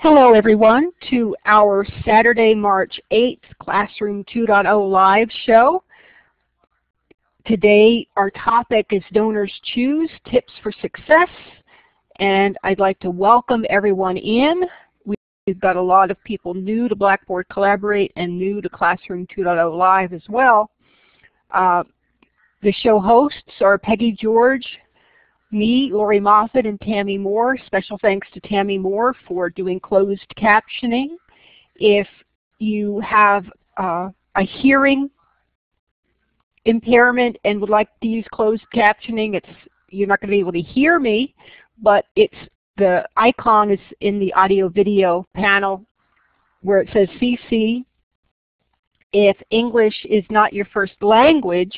Hello everyone to our Saturday, March 8th Classroom 2.0 live show. Today our topic is Donors Choose, Tips for Success, and I'd like to welcome everyone in. We've got a lot of people new to Blackboard Collaborate and new to Classroom 2.0 Live as well. Uh, the show hosts are Peggy George, me, Lori Moffat, and Tammy Moore. Special thanks to Tammy Moore for doing closed captioning. If you have uh, a hearing impairment and would like to use closed captioning, it's you're not going to be able to hear me, but it's the icon is in the audio video panel where it says CC. If English is not your first language,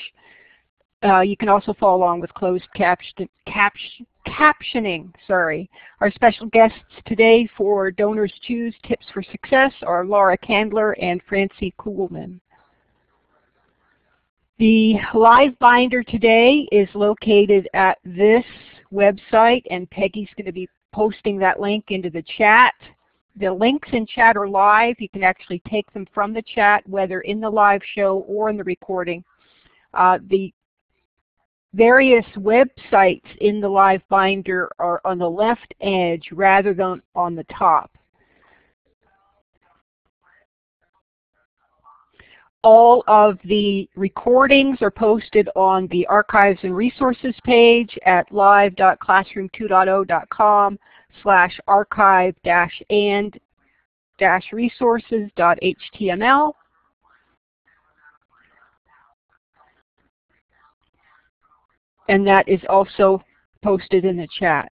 uh, you can also follow along with closed caption, caption, captioning. Sorry. Our special guests today for Donors Choose Tips for Success are Laura Candler and Francie Kugelman. The live binder today is located at this website, and Peggy's going to be posting that link into the chat. The links in chat are live. You can actually take them from the chat, whether in the live show or in the recording. Uh, the various websites in the live binder are on the left edge rather than on the top. All of the recordings are posted on the Archives and Resources page at live.classroom2.0.com slash archive dash and dash resources.html. and that is also posted in the chat.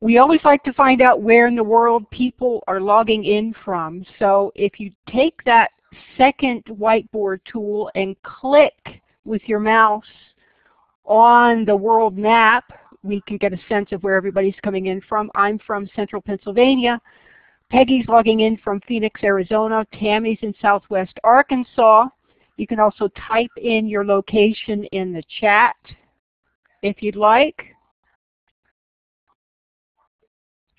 We always like to find out where in the world people are logging in from. So if you take that second whiteboard tool and click with your mouse on the world map, we can get a sense of where everybody's coming in from. I'm from central Pennsylvania. Peggy's logging in from Phoenix, Arizona. Tammy's in southwest Arkansas. You can also type in your location in the chat if you'd like.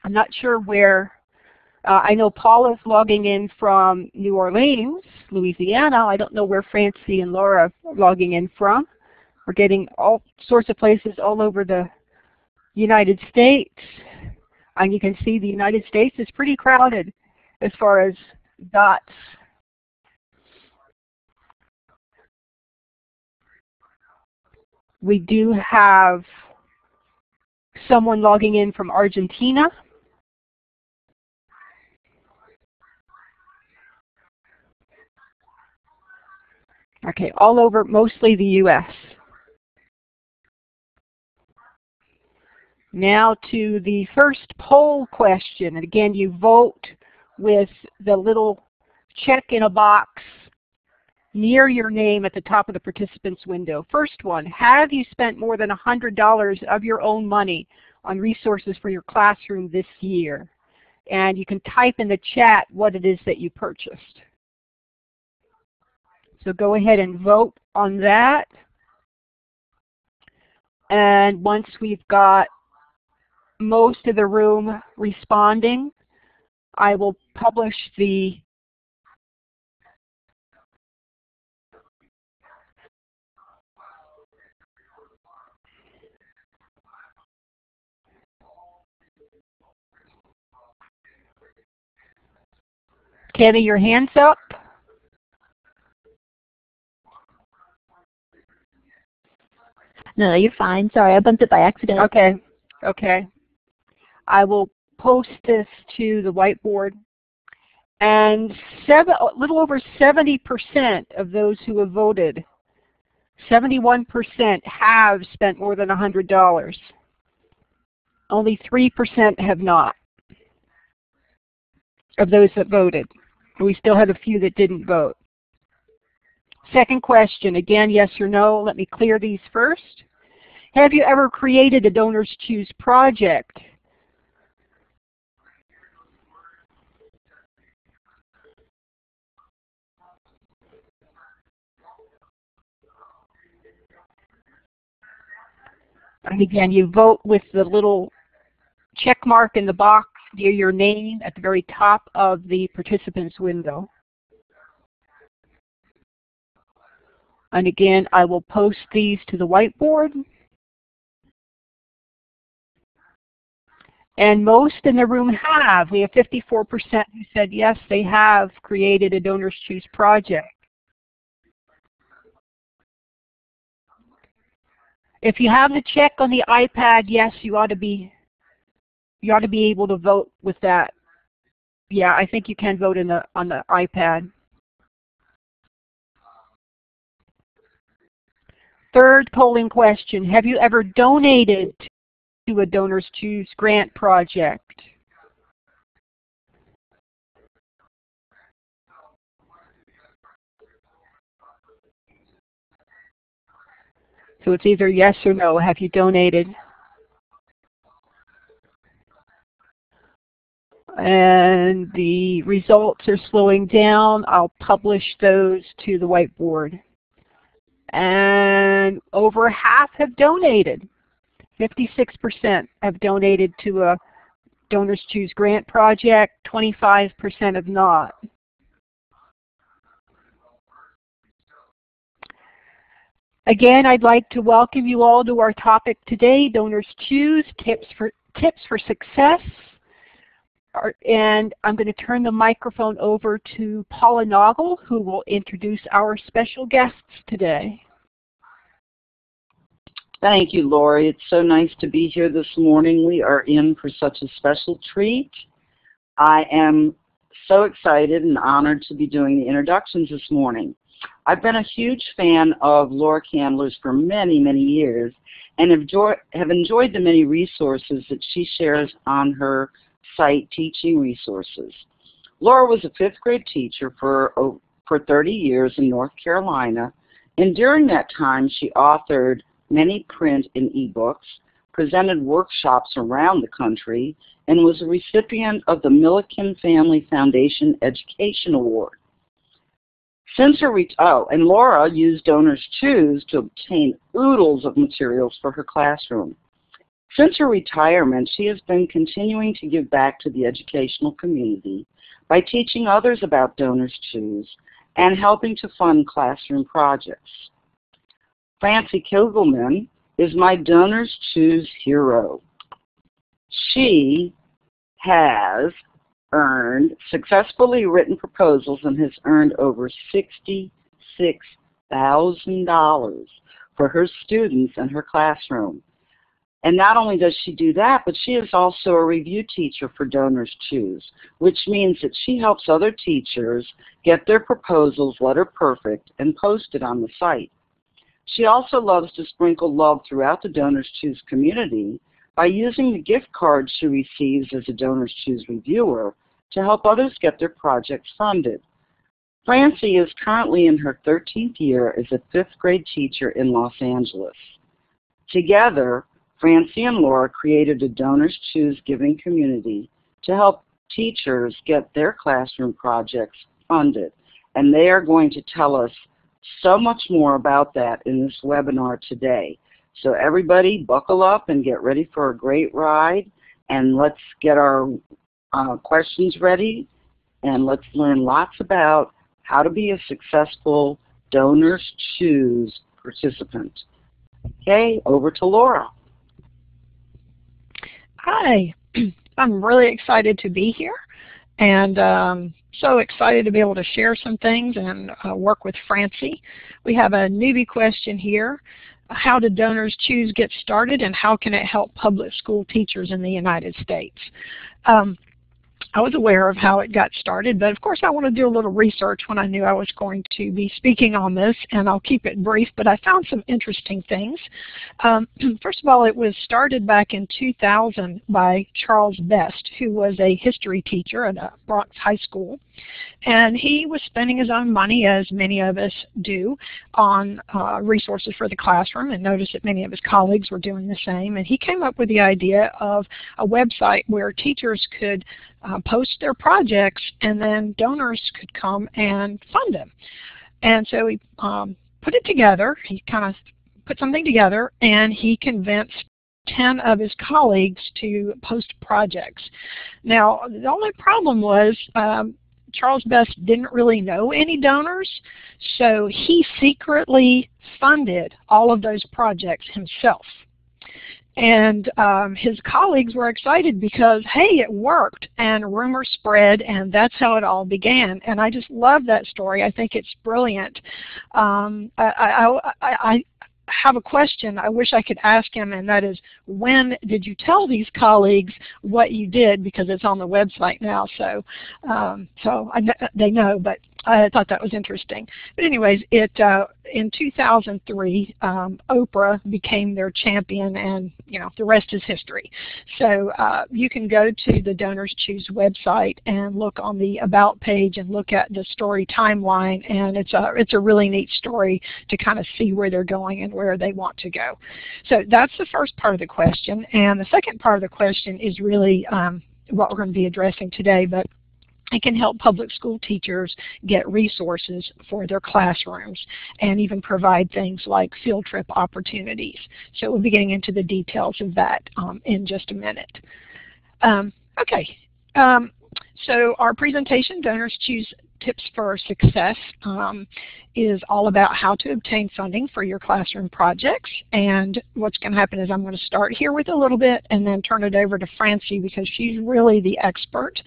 I'm not sure where, uh, I know Paula's logging in from New Orleans, Louisiana. I don't know where Francie and Laura are logging in from. We're getting all sorts of places all over the United States. And you can see the United States is pretty crowded as far as dots We do have someone logging in from Argentina. Okay, all over, mostly the U.S. Now to the first poll question. And again, you vote with the little check in a box near your name at the top of the participants window. First one, have you spent more than $100 of your own money on resources for your classroom this year? And you can type in the chat what it is that you purchased. So go ahead and vote on that. And once we've got most of the room responding, I will publish the Kenny, your hands up. No, you're fine. Sorry, I bumped it by accident. Okay. Okay. I will post this to the whiteboard. And seven, a little over 70% of those who have voted, 71% have spent more than $100. Only 3% have not of those that voted. We still had a few that didn't vote. Second question, again, yes or no. Let me clear these first. Have you ever created a Donors Choose project? And again, you vote with the little check mark in the box near your name at the very top of the participants window. And again, I will post these to the whiteboard. And most in the room have. We have 54% who said yes, they have created a Donors Choose project. If you have the check on the iPad, yes, you ought to be you ought to be able to vote with that. Yeah, I think you can vote in the on the iPad. Third polling question, have you ever donated to a Donors Choose grant project? So it's either yes or no, have you donated? And the results are slowing down. I'll publish those to the whiteboard. And over half have donated. 56% have donated to a Donors Choose Grant project, 25% have not. Again, I'd like to welcome you all to our topic today, Donors Choose, Tips for, tips for Success. And I'm going to turn the microphone over to Paula Naugle, who will introduce our special guests today. Thank you, Lori. It's so nice to be here this morning. We are in for such a special treat. I am so excited and honored to be doing the introductions this morning. I've been a huge fan of Laura Candler's for many, many years and have, have enjoyed the many resources that she shares on her site, Teaching Resources. Laura was a fifth grade teacher for, for 30 years in North Carolina, and during that time she authored many print and ebooks, presented workshops around the country, and was a recipient of the Milken Family Foundation Education Award. Since her oh, and Laura used Donors Choose to obtain oodles of materials for her classroom. Since her retirement, she has been continuing to give back to the educational community by teaching others about Donors Choose and helping to fund classroom projects. Francie Kugelman is my Donors Choose hero. She has earned successfully written proposals and has earned over $66,000 for her students in her classroom. And not only does she do that, but she is also a review teacher for Donors Choose, which means that she helps other teachers get their proposals letter perfect and posted on the site. She also loves to sprinkle love throughout the Donors Choose community by using the gift cards she receives as a Donors Choose reviewer to help others get their projects funded. Francie is currently in her 13th year as a fifth grade teacher in Los Angeles. Together, Francie and Laura created a Donors Choose giving community to help teachers get their classroom projects funded. And they are going to tell us so much more about that in this webinar today. So everybody buckle up and get ready for a great ride and let's get our uh, questions ready and let's learn lots about how to be a successful Donors Choose participant. Okay, over to Laura. Hi, I'm really excited to be here and um, so excited to be able to share some things and uh, work with Francie. We have a newbie question here. How do donors choose get started and how can it help public school teachers in the United States? Um, I was aware of how it got started, but of course I want to do a little research when I knew I was going to be speaking on this, and I'll keep it brief, but I found some interesting things. Um, first of all, it was started back in 2000 by Charles Best, who was a history teacher at a Bronx high school. And he was spending his own money, as many of us do, on uh, resources for the classroom and noticed that many of his colleagues were doing the same. And he came up with the idea of a website where teachers could uh, post their projects and then donors could come and fund them. And so he um, put it together. He kind of put something together and he convinced 10 of his colleagues to post projects. Now, the only problem was um, Charles Best didn't really know any donors, so he secretly funded all of those projects himself. And um, his colleagues were excited because, hey, it worked, and rumors spread, and that's how it all began. And I just love that story. I think it's brilliant. Um, I, I, I, have a question I wish I could ask him, and that is, when did you tell these colleagues what you did? Because it's on the website now, so um, so I, they know. But I thought that was interesting. But anyways, it uh, in 2003, um, Oprah became their champion, and you know the rest is history. So uh, you can go to the Donors Choose website and look on the About page and look at the story timeline, and it's a it's a really neat story to kind of see where they're going and where they want to go. So that's the first part of the question, and the second part of the question is really um, what we're going to be addressing today, but it can help public school teachers get resources for their classrooms and even provide things like field trip opportunities. So we'll be getting into the details of that um, in just a minute. Um, okay, um, so our presentation, Donors Choose Tips for Success, um, is all about how to obtain funding for your classroom projects. And what's going to happen is I'm going to start here with a little bit and then turn it over to Francie because she's really the expert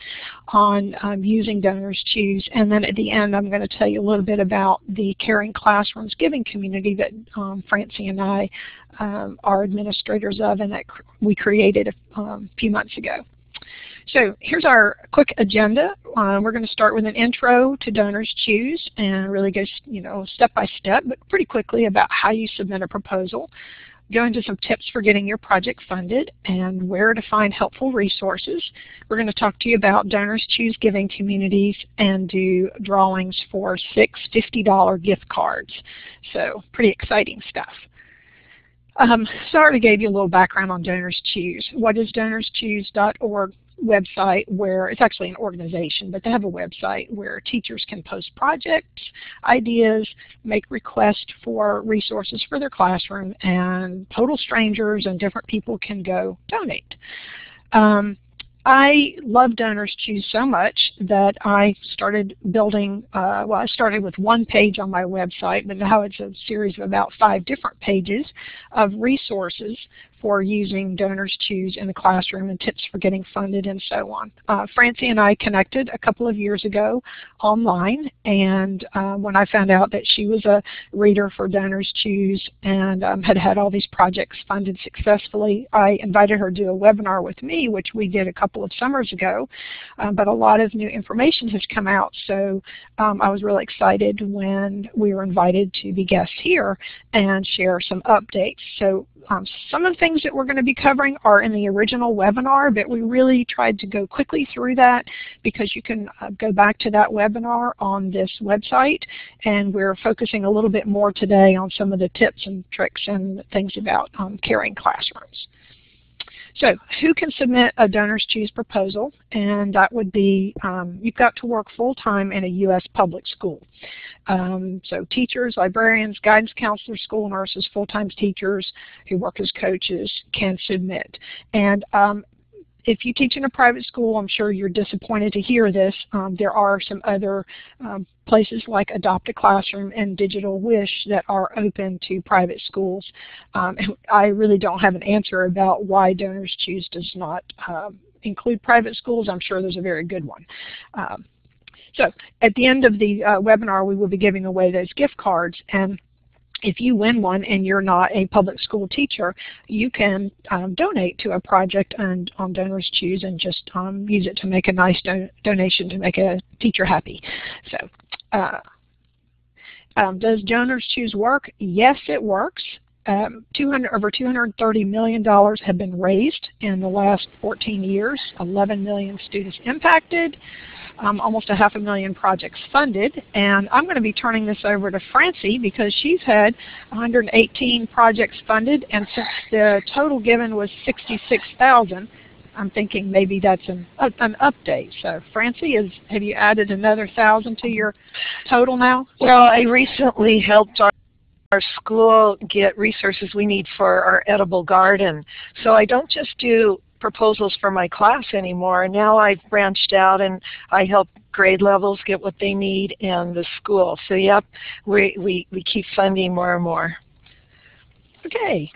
on um, using Donors Choose. And then at the end I'm going to tell you a little bit about the Caring Classrooms Giving Community that um, Francie and I um, are administrators of and that we created a um, few months ago. So here's our quick agenda. Uh, we're going to start with an intro to Donors Choose and really go you know, step by step, but pretty quickly about how you submit a proposal. Go into some tips for getting your project funded and where to find helpful resources. We're going to talk to you about Donors Choose Giving Communities and do drawings for six $50 gift cards. So pretty exciting stuff. Um, so I gave you a little background on Donors Choose. What is DonorsChoose.org? website where it's actually an organization, but they have a website where teachers can post projects, ideas, make requests for resources for their classroom, and total strangers and different people can go donate. Um, I love Donors Choose so much that I started building, uh, well I started with one page on my website, but now it's a series of about five different pages of resources for using Donors Choose in the classroom and tips for getting funded and so on. Uh, Francie and I connected a couple of years ago online and uh, when I found out that she was a reader for Donors Choose and um, had had all these projects funded successfully, I invited her to do a webinar with me which we did a couple of summers ago, um, but a lot of new information has come out so um, I was really excited when we were invited to be guests here and share some updates. So um, some of the things that we're going to be covering are in the original webinar, but we really tried to go quickly through that because you can uh, go back to that webinar on this website, and we're focusing a little bit more today on some of the tips and tricks and things about um, caring classrooms. So who can submit a Donors Choose proposal? And that would be, um, you've got to work full-time in a U.S. public school. Um, so teachers, librarians, guidance counselors, school nurses, full-time teachers who work as coaches can submit. And um, if you teach in a private school, I'm sure you're disappointed to hear this. Um, there are some other um, places like Adopt a Classroom and Digital Wish that are open to private schools. Um, I really don't have an answer about why Donors Choose does not um, include private schools. I'm sure there's a very good one. Um, so at the end of the uh, webinar, we will be giving away those gift cards. and if you win one and you're not a public school teacher, you can um, donate to a project and on Donors Choose and just um, use it to make a nice do donation to make a teacher happy. So, uh, um, does Donors Choose work? Yes, it works. Um, 200, over $230 million have been raised in the last 14 years, 11 million students impacted um, almost a half a million projects funded. And I'm going to be turning this over to Francie because she's had 118 projects funded, and since the total given was 66,000, I'm thinking maybe that's an, uh, an update. So Francie, is have you added another thousand to your total now? Well, I recently helped our our school get resources we need for our edible garden. So I don't just do proposals for my class anymore. Now I've branched out and I help grade levels get what they need and the school. So yep, we, we, we keep funding more and more. Okay,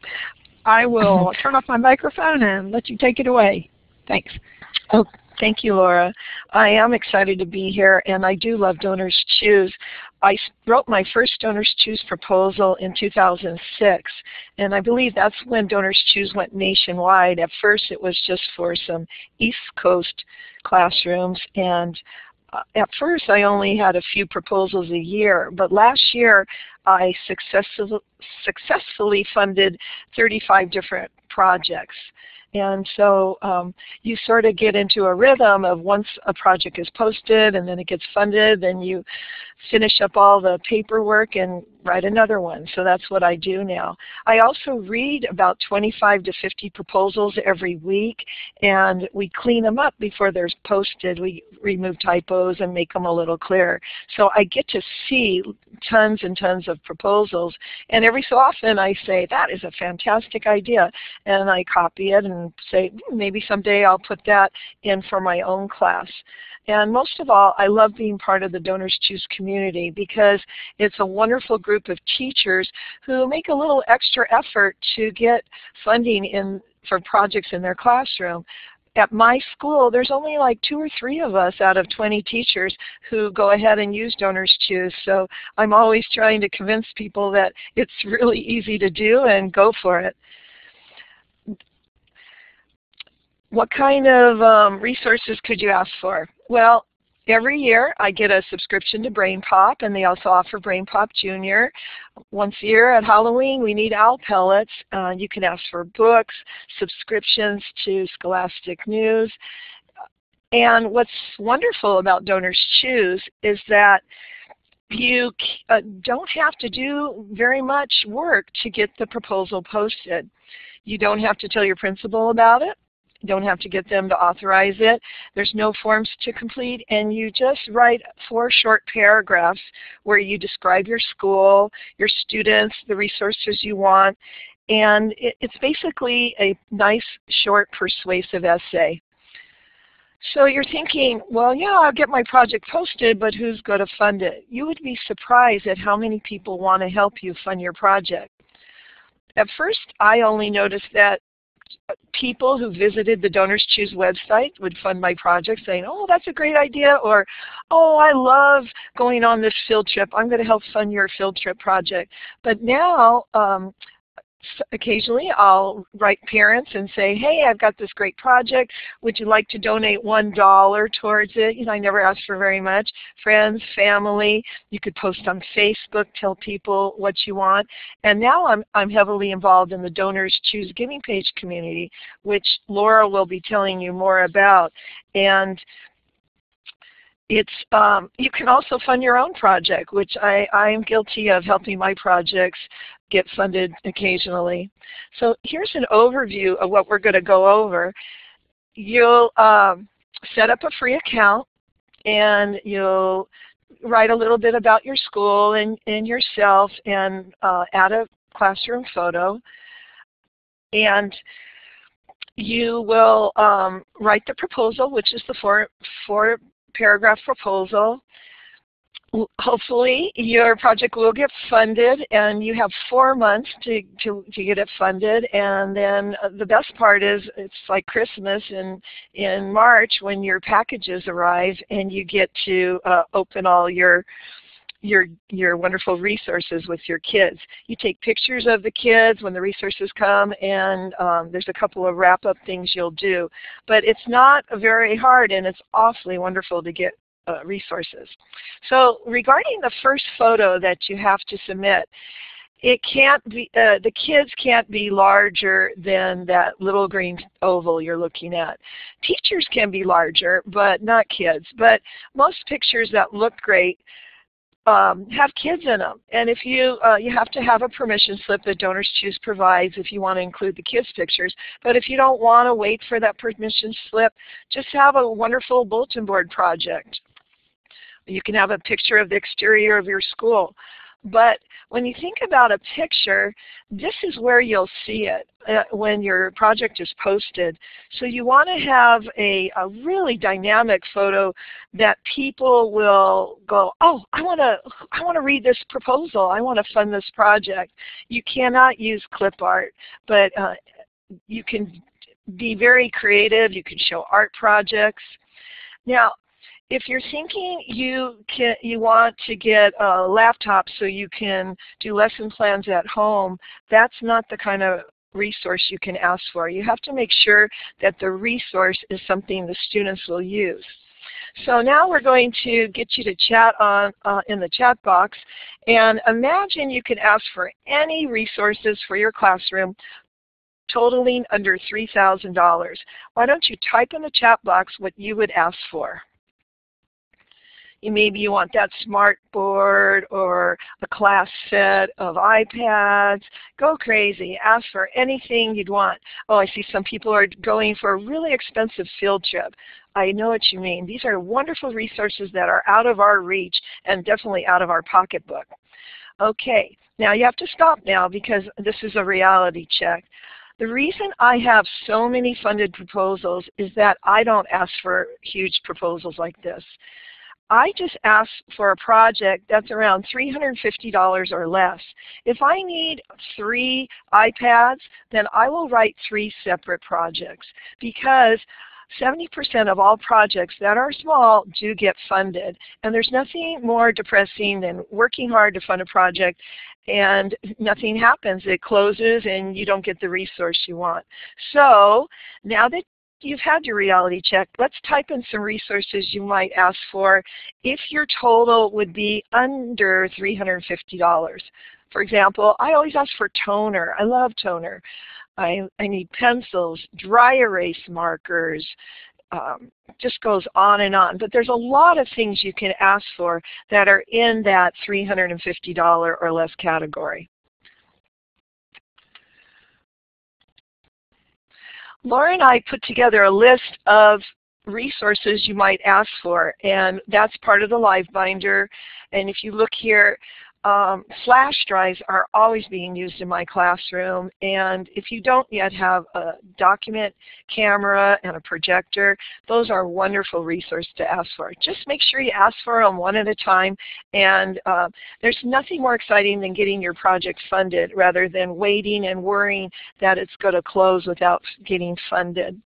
I will turn off my microphone and let you take it away. Thanks. Oh, thank you, Laura. I am excited to be here, and I do love Donors Choose. I wrote my first Donors Choose proposal in 2006, and I believe that's when Donors Choose went nationwide. At first it was just for some East Coast classrooms, and uh, at first I only had a few proposals a year, but last year I successful, successfully funded 35 different projects. And so um, you sort of get into a rhythm of once a project is posted and then it gets funded, then you finish up all the paperwork and write another one. So that's what I do now. I also read about 25 to 50 proposals every week and we clean them up before they're posted. We remove typos and make them a little clearer. So I get to see tons and tons of proposals and every so often I say that is a fantastic idea and I copy it and say hmm, maybe someday I'll put that in for my own class. And most of all, I love being part of the Donors Choose community because it's a wonderful group of teachers who make a little extra effort to get funding in for projects in their classroom. At my school, there's only like two or three of us out of 20 teachers who go ahead and use Donors Choose. So I'm always trying to convince people that it's really easy to do and go for it. What kind of um, resources could you ask for? Well, every year I get a subscription to BrainPop, and they also offer BrainPop Junior. Once a year at Halloween, we need owl pellets. Uh, you can ask for books, subscriptions to Scholastic News. And what's wonderful about Donors Choose is that you uh, don't have to do very much work to get the proposal posted. You don't have to tell your principal about it. You don't have to get them to authorize it. There's no forms to complete, and you just write four short paragraphs where you describe your school, your students, the resources you want, and it, it's basically a nice, short, persuasive essay. So you're thinking, well, yeah, I'll get my project posted, but who's going to fund it? You would be surprised at how many people want to help you fund your project. At first, I only noticed that people who visited the Donors Choose website would fund my project saying, oh, that's a great idea, or oh, I love going on this field trip. I'm going to help fund your field trip project. But now um, occasionally I'll write parents and say, hey, I've got this great project. Would you like to donate one dollar towards it? You know, I never ask for very much. Friends, family, you could post on Facebook, tell people what you want. And now I'm, I'm heavily involved in the Donors Choose Giving Page community, which Laura will be telling you more about. And it's um, you can also fund your own project, which I, I am guilty of helping my projects get funded occasionally. So here's an overview of what we're going to go over. You'll um, set up a free account and you'll write a little bit about your school and, and yourself and uh, add a classroom photo. And you will um, write the proposal, which is the four, four paragraph proposal. Hopefully your project will get funded and you have four months to, to, to get it funded. And then uh, the best part is it's like Christmas in, in March when your packages arrive and you get to uh, open all your your your wonderful resources with your kids. You take pictures of the kids when the resources come and um, there's a couple of wrap up things you'll do. But it's not very hard and it's awfully wonderful to get uh, resources. So regarding the first photo that you have to submit, it can't be, uh, the kids can't be larger than that little green oval you're looking at. Teachers can be larger, but not kids. But most pictures that look great um, have kids in them. And if you, uh, you have to have a permission slip that Donors Choose provides if you want to include the kids' pictures. But if you don't want to wait for that permission slip, just have a wonderful bulletin board project. You can have a picture of the exterior of your school. But when you think about a picture, this is where you'll see it uh, when your project is posted. So you want to have a, a really dynamic photo that people will go, oh, I want to I want to read this proposal. I want to fund this project. You cannot use clip art, but uh, you can be very creative. You can show art projects. Now, if you're thinking you can you want to get a laptop so you can do lesson plans at home, that's not the kind of resource you can ask for. You have to make sure that the resource is something the students will use. So now we're going to get you to chat on uh, in the chat box and imagine you can ask for any resources for your classroom totaling under $3,000. Why don't you type in the chat box what you would ask for? Maybe you want that smart board or a class set of iPads. Go crazy. Ask for anything you'd want. Oh, I see some people are going for a really expensive field trip. I know what you mean. These are wonderful resources that are out of our reach and definitely out of our pocketbook. Okay, now you have to stop now because this is a reality check. The reason I have so many funded proposals is that I don't ask for huge proposals like this. I just ask for a project that's around $350 or less. If I need three iPads, then I will write three separate projects because 70% of all projects that are small do get funded. And there's nothing more depressing than working hard to fund a project and nothing happens. It closes and you don't get the resource you want. So now that you've had your reality check, let's type in some resources you might ask for if your total would be under $350. For example, I always ask for toner. I love toner. I, I need pencils, dry erase markers, um, just goes on and on. But there's a lot of things you can ask for that are in that $350 or less category. Laura and I put together a list of resources you might ask for, and that's part of the Live Binder. And if you look here, um, flash drives are always being used in my classroom and if you don't yet have a document camera and a projector, those are wonderful resources to ask for. Just make sure you ask for them one at a time and uh, there's nothing more exciting than getting your project funded rather than waiting and worrying that it's going to close without getting funded.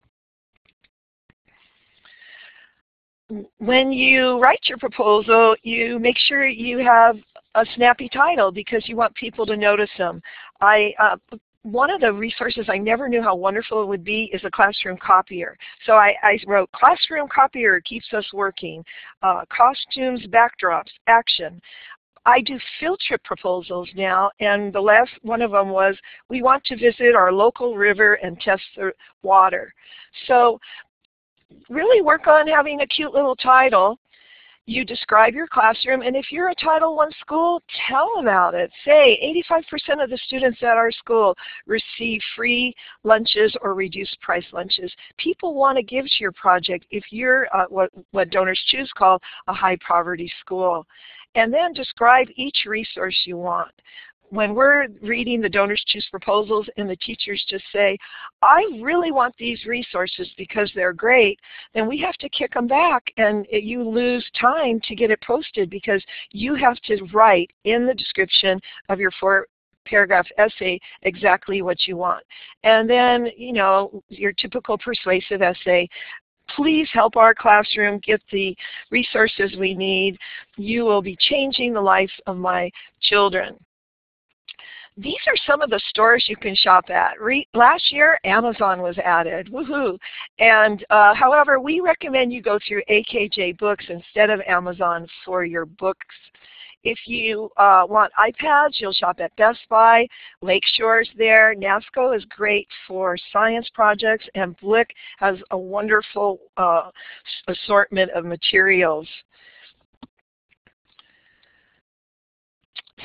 when you write your proposal, you make sure you have a snappy title because you want people to notice them. I uh, one of the resources I never knew how wonderful it would be is a classroom copier. So I, I wrote classroom copier keeps us working, uh, costumes, backdrops, action. I do field trip proposals now, and the last one of them was we want to visit our local river and test the water. So really work on having a cute little title you describe your classroom, and if you're a Title I school, tell about it. Say 85% of the students at our school receive free lunches or reduced price lunches. People want to give to your project if you're uh, what, what Donors Choose call a high poverty school. And then describe each resource you want when we're reading the donors choose proposals and the teachers just say, I really want these resources because they're great, then we have to kick them back and it, you lose time to get it posted because you have to write in the description of your four paragraph essay exactly what you want. And then, you know, your typical persuasive essay, please help our classroom get the resources we need. You will be changing the life of my children. These are some of the stores you can shop at. Re last year, Amazon was added. Woohoo! And uh, however, we recommend you go through AKJ Books instead of Amazon for your books. If you uh, want iPads, you'll shop at Best Buy. Lakeshore's there. NASCO is great for science projects, and Blick has a wonderful uh, assortment of materials.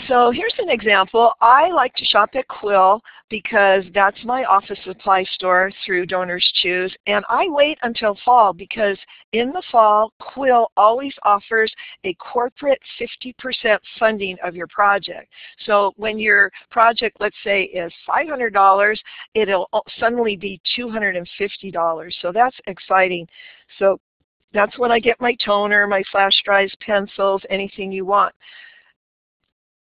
So here's an example. I like to shop at Quill because that's my office supply store through Donors Choose. And I wait until fall because in the fall, Quill always offers a corporate 50% funding of your project. So when your project, let's say, is $500, it'll suddenly be $250. So that's exciting. So that's when I get my toner, my flash drives, pencils, anything you want.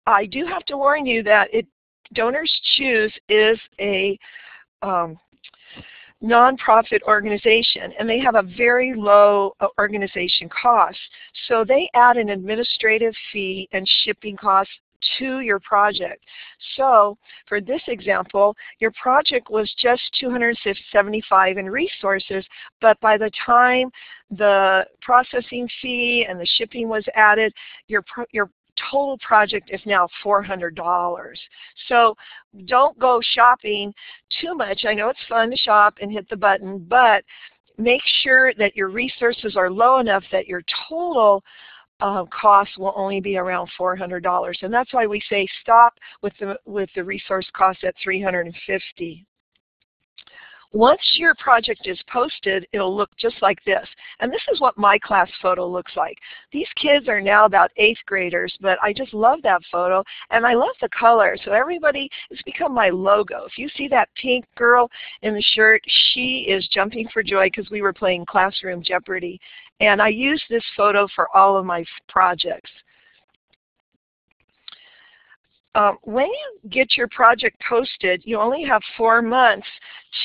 I do have to warn you that it, Donors Choose is a um, nonprofit organization and they have a very low uh, organization cost. So they add an administrative fee and shipping costs to your project. So for this example, your project was just 275 in resources, but by the time the processing fee and the shipping was added, your, your total project is now $400. So don't go shopping too much. I know it's fun to shop and hit the button, but make sure that your resources are low enough that your total uh, cost will only be around $400. And that's why we say stop with the, with the resource cost at 350 once your project is posted, it'll look just like this. And this is what my class photo looks like. These kids are now about 8th graders, but I just love that photo. And I love the color. So everybody, it's become my logo. If you see that pink girl in the shirt, she is jumping for joy because we were playing Classroom Jeopardy. And I use this photo for all of my projects. Um, when you get your project posted, you only have four months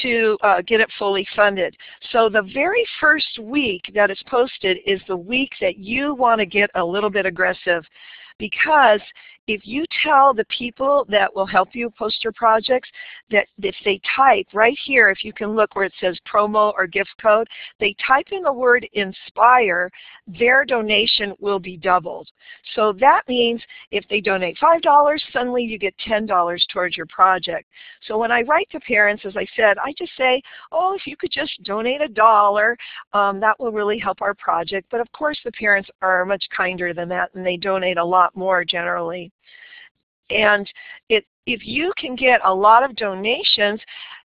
to uh, get it fully funded. So the very first week that it's posted is the week that you want to get a little bit aggressive because if you tell the people that will help you post your projects that if they type right here, if you can look where it says promo or gift code, they type in the word inspire, their donation will be doubled. So that means if they donate $5, suddenly you get $10 towards your project. So when I write to parents, as I said, I just say, oh, if you could just donate a dollar, um, that will really help our project. But of course the parents are much kinder than that and they donate a lot more generally. And it, if you can get a lot of donations,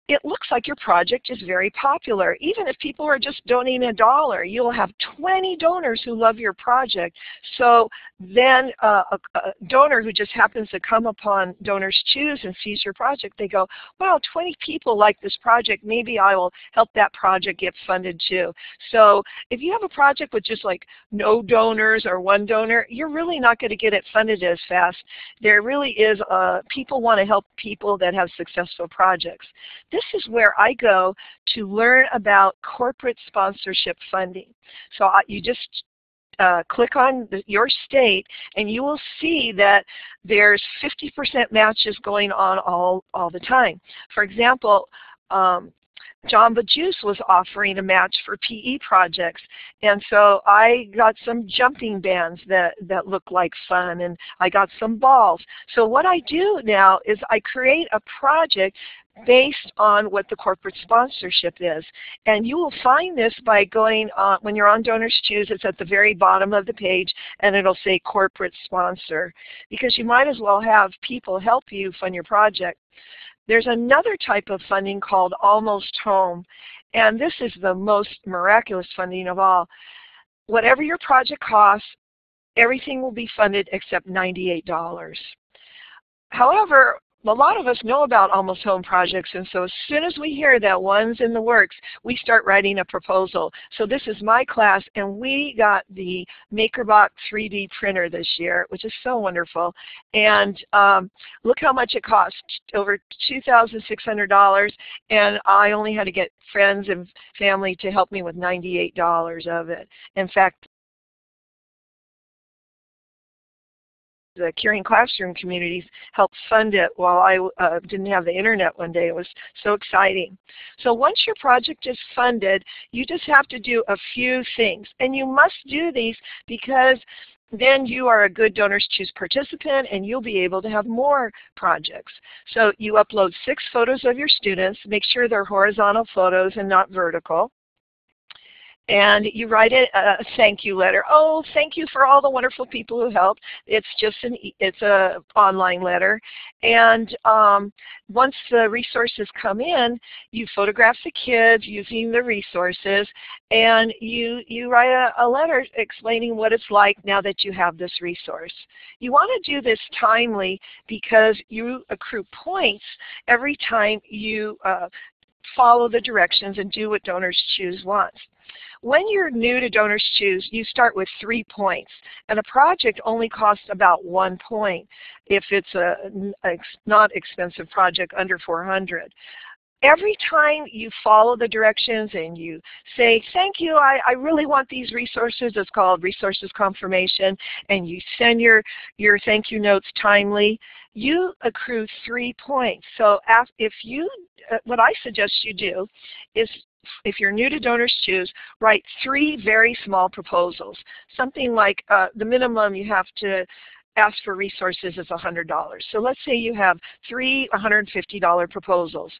it looks like your project is very popular. Even if people are just donating a dollar, you'll have 20 donors who love your project. So then uh, a, a, donor who just happens to come upon Donors Choose and sees your project, they go, wow, 20 people like this project. Maybe I will help that project get funded too. So if you have a project with just like no donors or one donor, you're really not going to get it funded as fast. There really is, uh, people want to help people that have successful projects. Is where I go to learn about corporate sponsorship funding. So you just uh, click on the, your state and you will see that there's 50% matches going on all, all the time. For example, um, Jamba Juice was offering a match for PE projects. And so I got some jumping bands that, that look like fun and I got some balls. So what I do now is I create a project based on what the corporate sponsorship is. And you will find this by going on, when you're on Donors Choose, it's at the very bottom of the page and it'll say corporate sponsor because you might as well have people help you fund your project. There's another type of funding called Almost Home and this is the most miraculous funding of all. Whatever your project costs, everything will be funded except $98. However, a lot of us know about almost home projects and so as soon as we hear that one's in the works we start writing a proposal. So this is my class and we got the MakerBot 3D printer this year which is so wonderful and um, look how much it cost over $2,600 and I only had to get friends and family to help me with $98 of it. In fact the Caring Classroom communities helped fund it while I uh, didn't have the internet one day. It was so exciting. So once your project is funded, you just have to do a few things. And you must do these because then you are a good Donors Choose participant and you'll be able to have more projects. So you upload six photos of your students. Make sure they're horizontal photos and not vertical. And you write a, a, thank you letter. Oh, thank you for all the wonderful people who helped. It's just an it's a online letter, and um, once the resources come in, you photograph the kids using the resources, and you you write a, a letter explaining what it's like now that you have this resource. You want to do this timely because you accrue points every time you uh, follow the directions and do what Donors Choose wants. When you're new to Donors Choose, you start with three points, and a project only costs about one point if it's a, a not expensive project under 400 every time you follow the directions and you say, thank you, I, I, really want these resources, it's called resources confirmation, and you send your, your thank you notes timely, you accrue three points. So if you, uh, what I suggest you do is if you're new to Donors Choose, write three very small proposals. Something like uh, the minimum you have to ask for resources is $100. So let's say you have three $150 proposals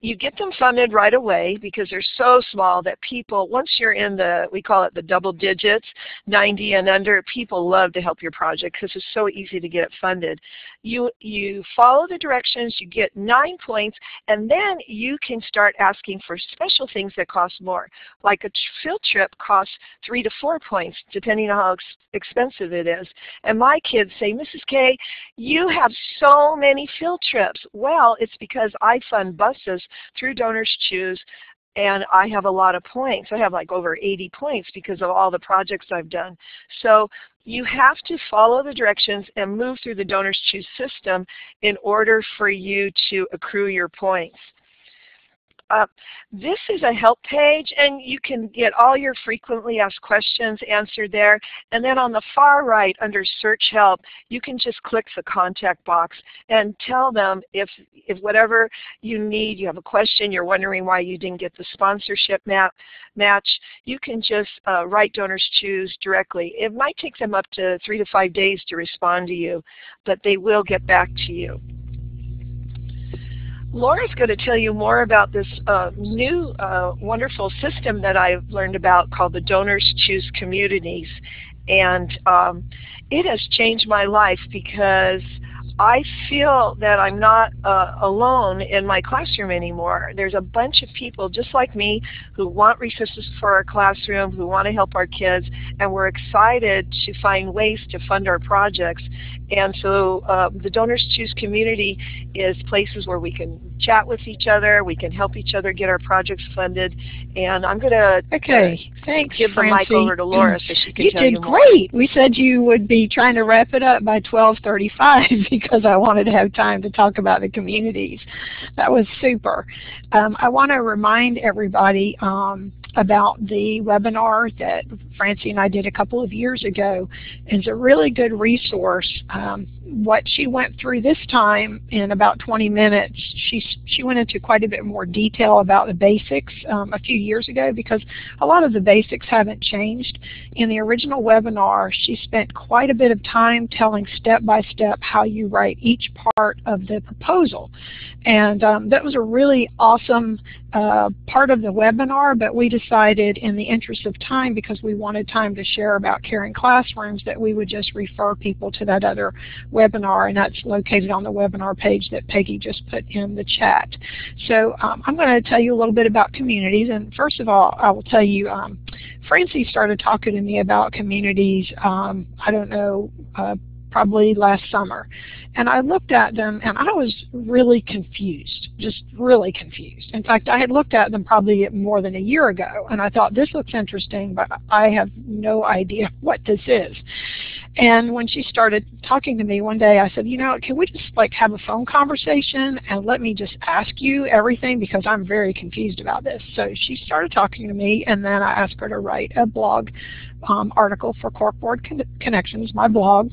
you get them funded right away because they're so small that people, once you're in the, we call it the double digits, 90 and under, people love to help your project because it's so easy to get it funded. You, you follow the directions, you get nine points, and then you can start asking for special things that cost more. Like a field trip costs three to four points, depending on how ex expensive it is. And my kids say, Mrs. K, you have so many field trips. Well, it's because I fund buses through Donors Choose and I have a lot of points. I have like over 80 points because of all the projects I've done. So you have to follow the directions and move through the Donors Choose system in order for you to accrue your points. This is a help page and you can get all your frequently asked questions answered there. And then on the far right under search help, you can just click the contact box and tell them if, if whatever you need, you have a question, you're wondering why you didn't get the sponsorship map, match, you can just uh, write Donors Choose directly. It might take them up to three to five days to respond to you, but they will get back to you. Laura's going to tell you more about this uh, new uh, wonderful system that I've learned about called the Donors Choose Communities. And um, it has changed my life because I feel that I'm not uh, alone in my classroom anymore. There's a bunch of people just like me who want resources for our classroom, who want to help our kids, and we're excited to find ways to fund our projects. And so uh, the Donors Choose community is places where we can chat with each other, we can help each other get our projects funded, and I'm going to okay, thanks, give Francie. the mic over to Laura so she can you tell you more. You did great. We said you would be trying to wrap it up by 12:35 because I wanted to have time to talk about the communities. That was super. Um, I want to remind everybody um, about the webinar that Francie and I did a couple of years ago. It's a really good resource. Um, what she went through this time in about 20 minutes, she, she went into quite a bit more detail about the basics um, a few years ago because a lot of the basics haven't changed. In the original webinar, she spent quite a bit of time telling step by step how you write each part of the proposal. And um, that was a really awesome uh, part of the webinar, but we decided in the interest of time, because we wanted time to share about caring classrooms, that we would just refer people to that other webinar, and that's located on the webinar page that Peggy just put in the chat. So um, I'm going to tell you a little bit about communities, and first of all, I will tell you, um, Francie started talking to me about communities, um, I don't know, uh, probably last summer. And I looked at them and I was really confused, just really confused. In fact, I had looked at them probably more than a year ago and I thought this looks interesting, but I have no idea what this is. And when she started talking to me one day, I said, you know, can we just like have a phone conversation and let me just ask you everything because I'm very confused about this. So she started talking to me and then I asked her to write a blog um, article for Corkboard Con Connections, my blog,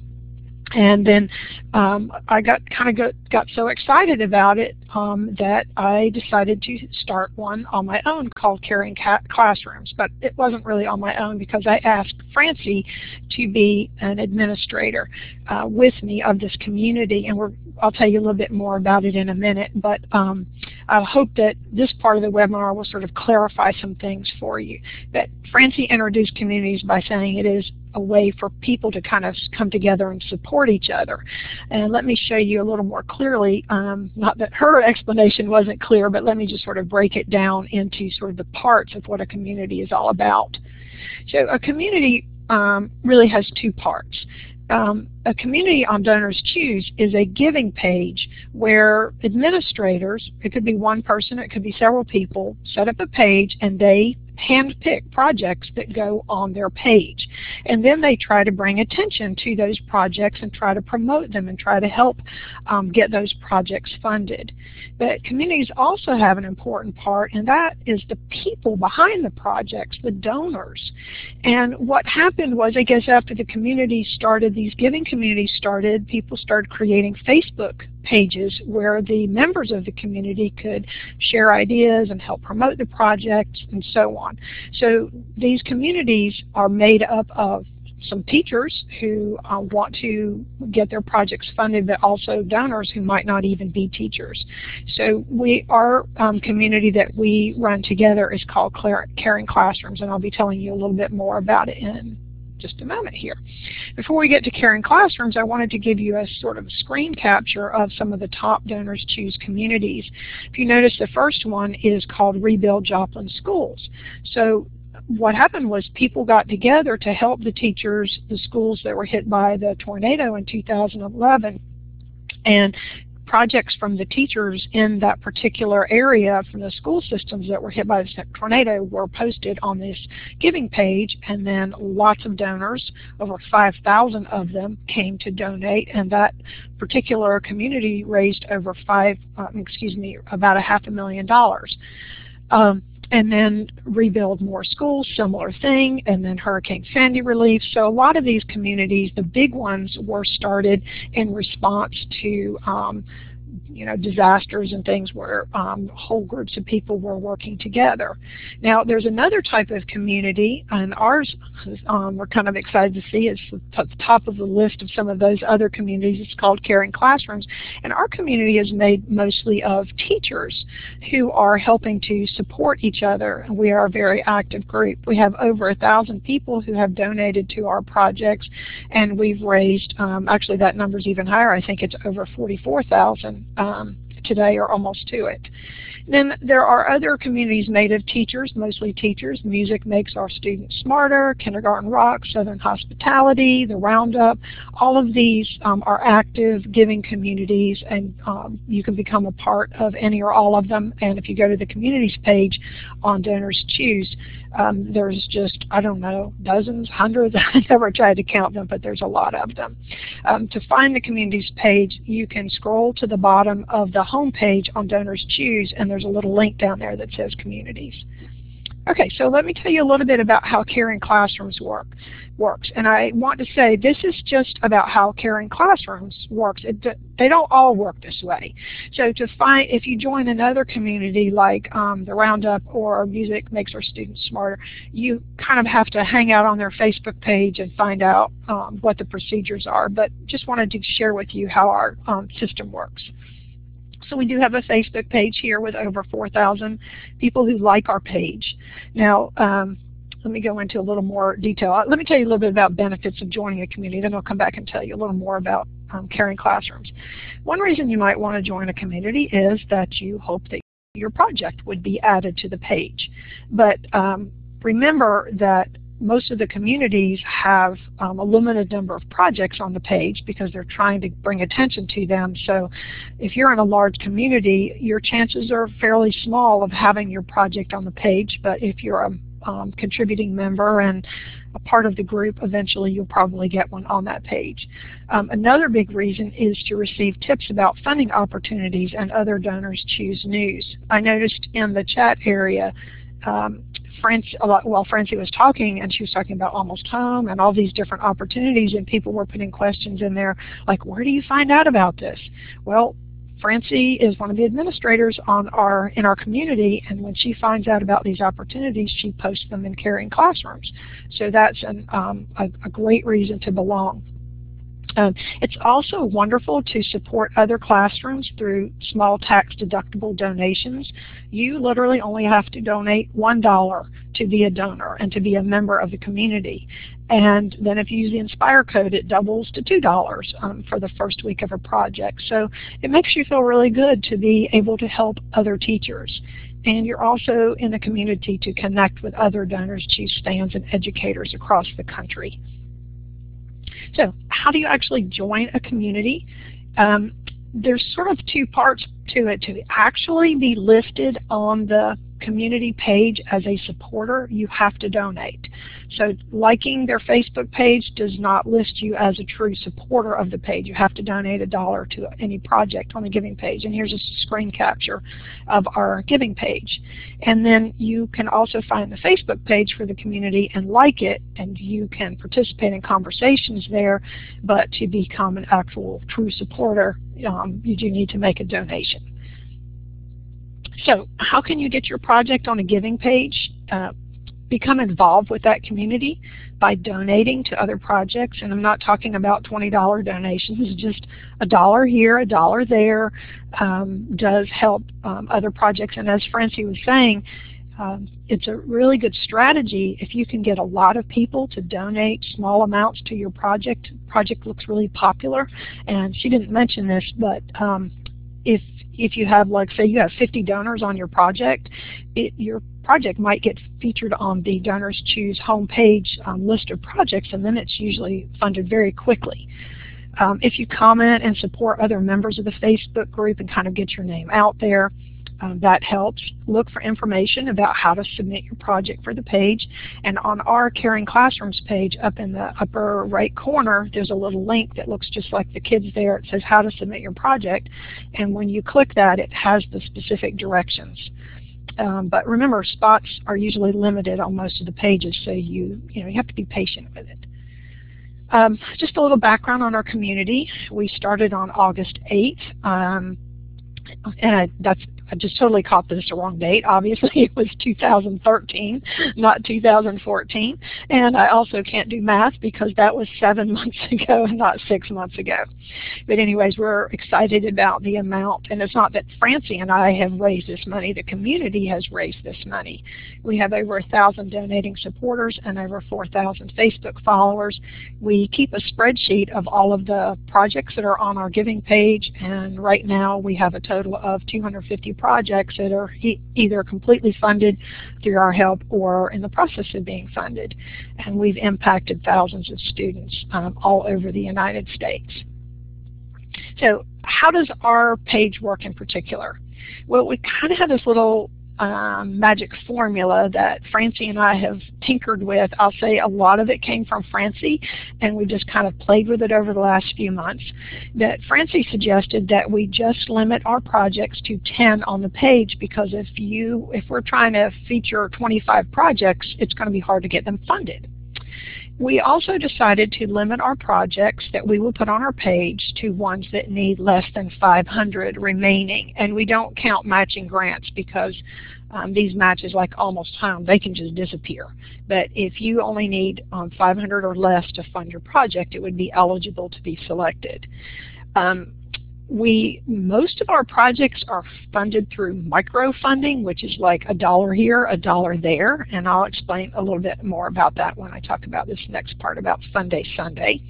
And then um, I got kind of got, got so excited about it um, that I decided to start one on my own called Caring Classrooms. But it wasn't really on my own because I asked Francie to be an administrator uh, with me of this community. And we're, I'll tell you a little bit more about it in a minute. But um, I hope that this part of the webinar will sort of clarify some things for you. That Francie introduced communities by saying it is a way for people to kind of come together and support each other. And let me show you a little more clearly, um, not that her explanation wasn't clear, but let me just sort of break it down into sort of the parts of what a community is all about. So a community um, really has two parts. Um, a community on Donors Choose is a giving page where administrators, it could be one person, it could be several people, set up a page and they handpick projects that go on their page. And then they try to bring attention to those projects and try to promote them and try to help um, get those projects funded. But communities also have an important part, and that is the people behind the projects, the donors. And what happened was, I guess after the community started, these giving communities started, people started creating Facebook pages where the members of the community could share ideas and help promote the project and so on. So these communities are made up of some teachers who uh, want to get their projects funded, but also donors who might not even be teachers. So we, our um, community that we run together is called Caring Classrooms, and I'll be telling you a little bit more about it in just a moment here. Before we get to caring classrooms, I wanted to give you a sort of screen capture of some of the top Donors Choose communities. If you notice, the first one is called Rebuild Joplin Schools. So what happened was people got together to help the teachers, the schools that were hit by the tornado in 2011 and projects from the teachers in that particular area from the school systems that were hit by the tornado were posted on this giving page and then lots of donors, over 5,000 of them came to donate and that particular community raised over five, uh, excuse me, about a half a million dollars. Um, and then rebuild more schools, similar thing, and then Hurricane Sandy relief. So a lot of these communities, the big ones, were started in response to um, you know, disasters and things where um, whole groups of people were working together. Now, there's another type of community, and ours um, we're kind of excited to see is at the top of the list of some of those other communities. It's called Caring Classrooms, and our community is made mostly of teachers who are helping to support each other. We are a very active group. We have over a thousand people who have donated to our projects, and we've raised, um, actually that number is even higher. I think it's over 44,000 um, today or almost to it. Then there are other communities made of teachers, mostly teachers. Music Makes Our Students Smarter, Kindergarten Rock, Southern Hospitality, the Roundup. All of these um, are active giving communities and um, you can become a part of any or all of them. And if you go to the communities page on Donors Choose, um, there's just, I don't know, dozens, hundreds, I never tried to count them, but there's a lot of them. Um, to find the communities page, you can scroll to the bottom of the home page on Donors Choose, and there's a little link down there that says communities. Okay, so let me tell you a little bit about how Caring Classrooms work works. And I want to say this is just about how Caring Classrooms works. It, they don't all work this way. So to find, if you join another community like um, the Roundup or Music Makes Our Students Smarter, you kind of have to hang out on their Facebook page and find out um, what the procedures are. But just wanted to share with you how our um, system works. So we do have a Facebook page here with over 4,000 people who like our page. Now, um, let me go into a little more detail. Uh, let me tell you a little bit about benefits of joining a community, then I'll come back and tell you a little more about um, caring classrooms. One reason you might want to join a community is that you hope that your project would be added to the page. But um, remember that most of the communities have um, a limited number of projects on the page because they're trying to bring attention to them. So if you're in a large community, your chances are fairly small of having your project on the page. But if you're a um, contributing member and a part of the group, eventually you'll probably get one on that page. Um, another big reason is to receive tips about funding opportunities and other donors choose news. I noticed in the chat area um, Francie, while Francie was talking, and she was talking about Almost Home and all these different opportunities, and people were putting questions in there like, where do you find out about this? Well, Francie is one of the administrators on our in our community, and when she finds out about these opportunities, she posts them in caring classrooms. So that's an, um, a, a great reason to belong. Um, it's also wonderful to support other classrooms through small tax deductible donations. You literally only have to donate $1 to be a donor and to be a member of the community. And then if you use the Inspire code, it doubles to $2 um, for the first week of a project. So it makes you feel really good to be able to help other teachers. And you're also in a community to connect with other donors, chief stands, and educators across the country. So how do you actually join a community? Um, there's sort of two parts to it. To actually be listed on the community page as a supporter, you have to donate. So liking their Facebook page does not list you as a true supporter of the page. You have to donate a dollar to any project on the giving page. And here's a screen capture of our giving page. And then you can also find the Facebook page for the community and like it, and you can participate in conversations there. But to become an actual true supporter, um, you do need to make a donation. So how can you get your project on a giving page? Uh, become involved with that community by donating to other projects. And I'm not talking about $20 donations, just a dollar here, a dollar there um, does help um, other projects. And as Francie was saying, um, it's a really good strategy if you can get a lot of people to donate small amounts to your project. Project looks really popular, and she didn't mention this, but um, if if you have like say you have 50 donors on your project, it, your project might get featured on the Donors Choose homepage um, list of projects and then it's usually funded very quickly. Um, if you comment and support other members of the Facebook group and kind of get your name out there, um, that helps. Look for information about how to submit your project for the page. And on our Caring Classrooms page up in the upper right corner, there's a little link that looks just like the kids there. It says how to submit your project. And when you click that, it has the specific directions. Um, but remember, spots are usually limited on most of the pages, so you, you, know, you have to be patient with it. Um, just a little background on our community. We started on August 8th. And I, that's I just totally caught this the wrong date. Obviously, it was 2013, not 2014. And I also can't do math because that was seven months ago and not six months ago. But anyways, we're excited about the amount. And it's not that Francie and I have raised this money. The community has raised this money. We have over a 1,000 donating supporters and over 4,000 Facebook followers. We keep a spreadsheet of all of the projects that are on our giving page. And right now, we have a total of 250 projects that are either completely funded through our help or in the process of being funded. And we've impacted thousands of students um, all over the United States. So how does our page work in particular? Well, we kind of have this little um, magic formula that Francie and I have tinkered with. I'll say a lot of it came from Francie, and we just kind of played with it over the last few months. That Francie suggested that we just limit our projects to 10 on the page because if you if we're trying to feature 25 projects, it's going to be hard to get them funded. We also decided to limit our projects that we will put on our page to ones that need less than 500 remaining. And we don't count matching grants because um, these matches like almost home, they can just disappear. But if you only need um, 500 or less to fund your project, it would be eligible to be selected. Um, we most of our projects are funded through microfunding, which is like a dollar here, a dollar there, and I'll explain a little bit more about that when I talk about this next part about Funday Sunday.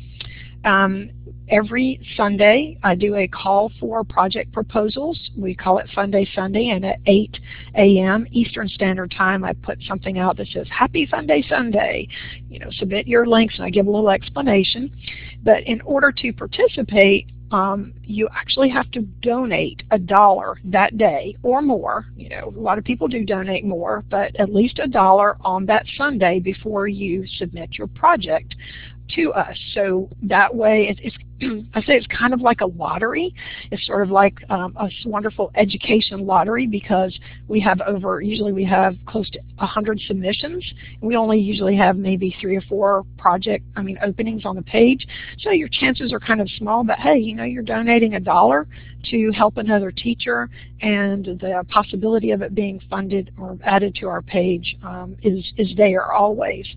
Um, every Sunday, I do a call for project proposals. We call it Funday Sunday, and at 8 a.m. Eastern Standard Time, I put something out that says, Happy Funday Sunday. You know, submit your links, and I give a little explanation. But in order to participate, um, you actually have to donate a dollar that day or more. You know, a lot of people do donate more, but at least a dollar on that Sunday before you submit your project to us. So that way, it, it's I say it's kind of like a lottery. It's sort of like um, a wonderful education lottery because we have over, usually we have close to 100 submissions. We only usually have maybe three or four project, I mean, openings on the page. So your chances are kind of small, but hey, you know, you're donating a dollar to help another teacher and the possibility of it being funded or added to our page um, is, is there always.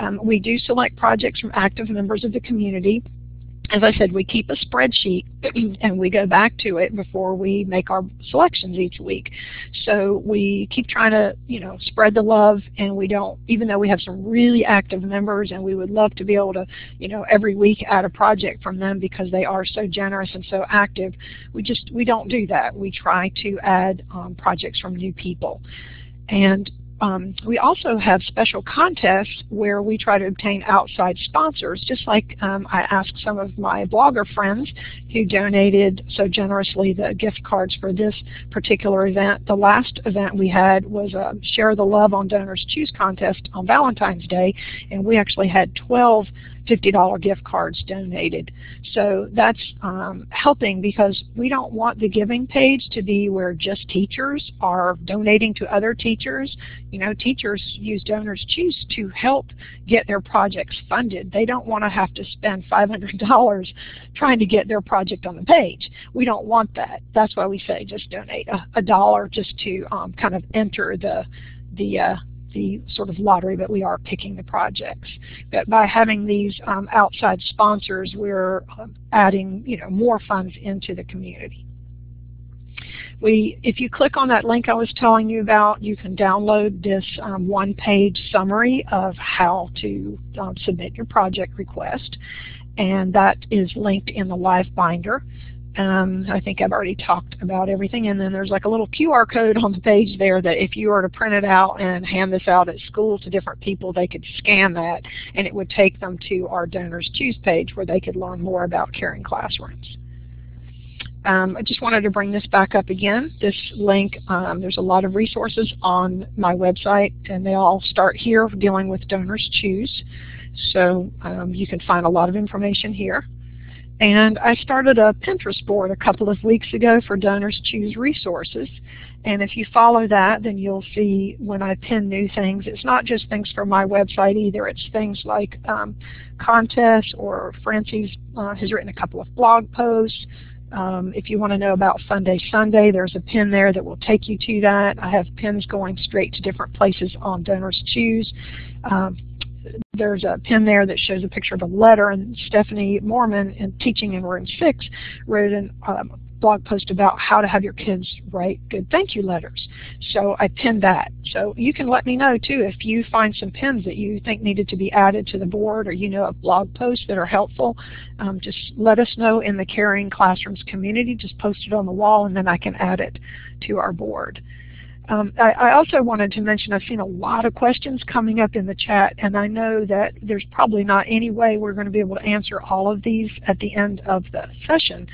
Um, we do select projects from active members of the community. As I said, we keep a spreadsheet and we go back to it before we make our selections each week. So we keep trying to, you know, spread the love and we don't, even though we have some really active members and we would love to be able to, you know, every week add a project from them because they are so generous and so active, we just, we don't do that. We try to add um, projects from new people. And um, we also have special contests where we try to obtain outside sponsors, just like um, I asked some of my blogger friends who donated so generously the gift cards for this particular event. The last event we had was a Share the Love on Donors Choose contest on Valentine's Day, and we actually had 12 $50 gift cards donated. So that's um, helping because we don't want the giving page to be where just teachers are donating to other teachers. You know, teachers use Donors Choose to help get their projects funded. They don't want to have to spend $500 trying to get their project on the page. We don't want that. That's why we say just donate a, a dollar just to um, kind of enter the the uh, the sort of lottery, but we are picking the projects. But by having these um, outside sponsors, we're um, adding you know more funds into the community. We, if you click on that link I was telling you about, you can download this um, one-page summary of how to um, submit your project request, and that is linked in the live binder. Um, I think I've already talked about everything. And then there's like a little QR code on the page there that if you were to print it out and hand this out at school to different people, they could scan that and it would take them to our Donors Choose page where they could learn more about caring classrooms. Um, I just wanted to bring this back up again. This link, um, there's a lot of resources on my website and they all start here dealing with Donors Choose. So um, you can find a lot of information here. And I started a Pinterest board a couple of weeks ago for Donors Choose Resources. And if you follow that, then you'll see when I pin new things, it's not just things for my website either. It's things like um, contests or Francie's uh, has written a couple of blog posts. Um, if you want to know about Funday Sunday, there's a pin there that will take you to that. I have pins going straight to different places on Donors Choose. Um, there's a pin there that shows a picture of a letter, and Stephanie Moorman, in teaching in room six, wrote a um, blog post about how to have your kids write good thank you letters. So I pinned that. So you can let me know too if you find some pins that you think needed to be added to the board or you know of blog posts that are helpful. Um, just let us know in the Caring Classrooms community. Just post it on the wall and then I can add it to our board. Um, I, I, also wanted to mention I've seen a lot of questions coming up in the chat, and I know that there's probably not any way we're going to be able to answer all of these at the end of the session.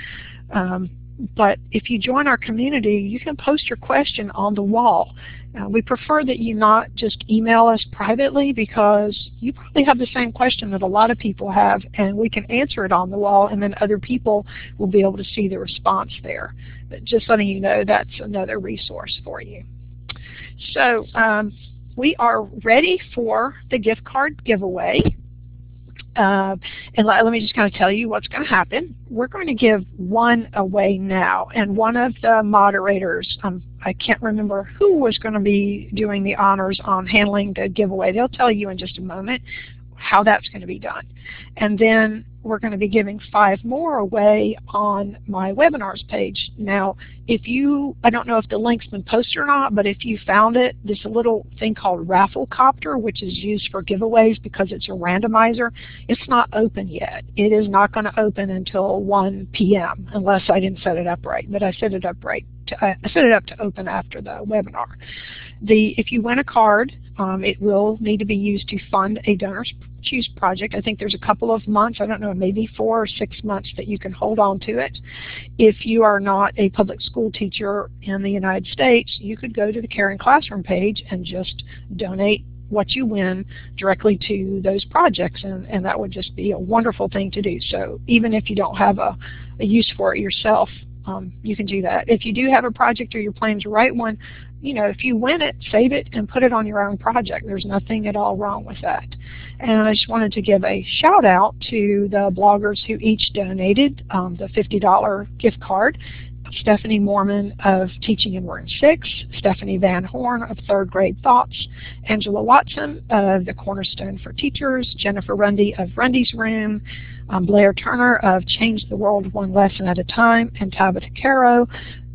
Um, but if you join our community, you can post your question on the wall. Uh, we prefer that you not just email us privately because you probably have the same question that a lot of people have, and we can answer it on the wall, and then other people will be able to see the response there. But just letting you know that's another resource for you. So um, we are ready for the gift card giveaway. Uh, and let, let, me just kind of tell you what's going to happen. We're going to give one away now, and one of the moderators, um, I can't remember who was going to be doing the honors on handling the giveaway. They'll tell you in just a moment how that's going to be done. And then we're going to be giving five more away on my webinars page. Now, if you, I don't know if the link's been posted or not, but if you found it, a little thing called Rafflecopter, which is used for giveaways because it's a randomizer. It's not open yet. It is not going to open until 1 p.m. unless I didn't set it up right, but I set it up right to, uh, set it up to open after the webinar. The if you win a card, um, it will need to be used to fund a Donors Choose project. I think there's a couple of months, I don't know, maybe four or six months that you can hold on to it. If you are not a public school teacher in the United States, you could go to the Caring Classroom page and just donate what you win directly to those projects and, and that would just be a wonderful thing to do. So even if you don't have a, a use for it yourself, um, you can do that. If you do have a project or you're planning to write one, you know, if you win it, save it and put it on your own project. There's nothing at all wrong with that. And I just wanted to give a shout out to the bloggers who each donated um, the $50 gift card. Stephanie Moorman of Teaching in Room 6, Stephanie Van Horn of Third Grade Thoughts, Angela Watson of The Cornerstone for Teachers, Jennifer Runde of Runde's Room, um, Blair Turner of Change the World One Lesson at a Time, and Tabitha Carro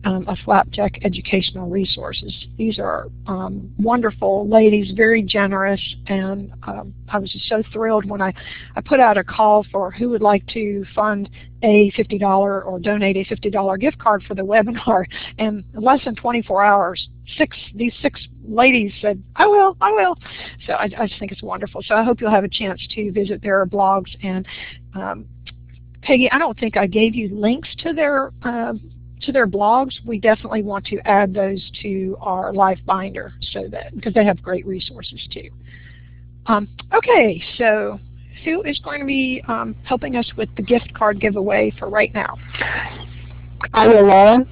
um, of Flapjack Educational Resources. These are um, wonderful ladies, very generous, and um, I was just so thrilled when I, I put out a call for who would like to fund a $50 or donate a $50 gift card for the webinar, and less than 24 hours, six these six ladies said, I will, I will. So I, I just think it's wonderful. So I hope you'll have a chance to visit their blogs. And um, Peggy, I don't think I gave you links to their uh, to their blogs, we definitely want to add those to our live binder so that because they have great resources too. Um, okay, so who is going to be um, helping us with the gift card giveaway for right now? I will, Laura.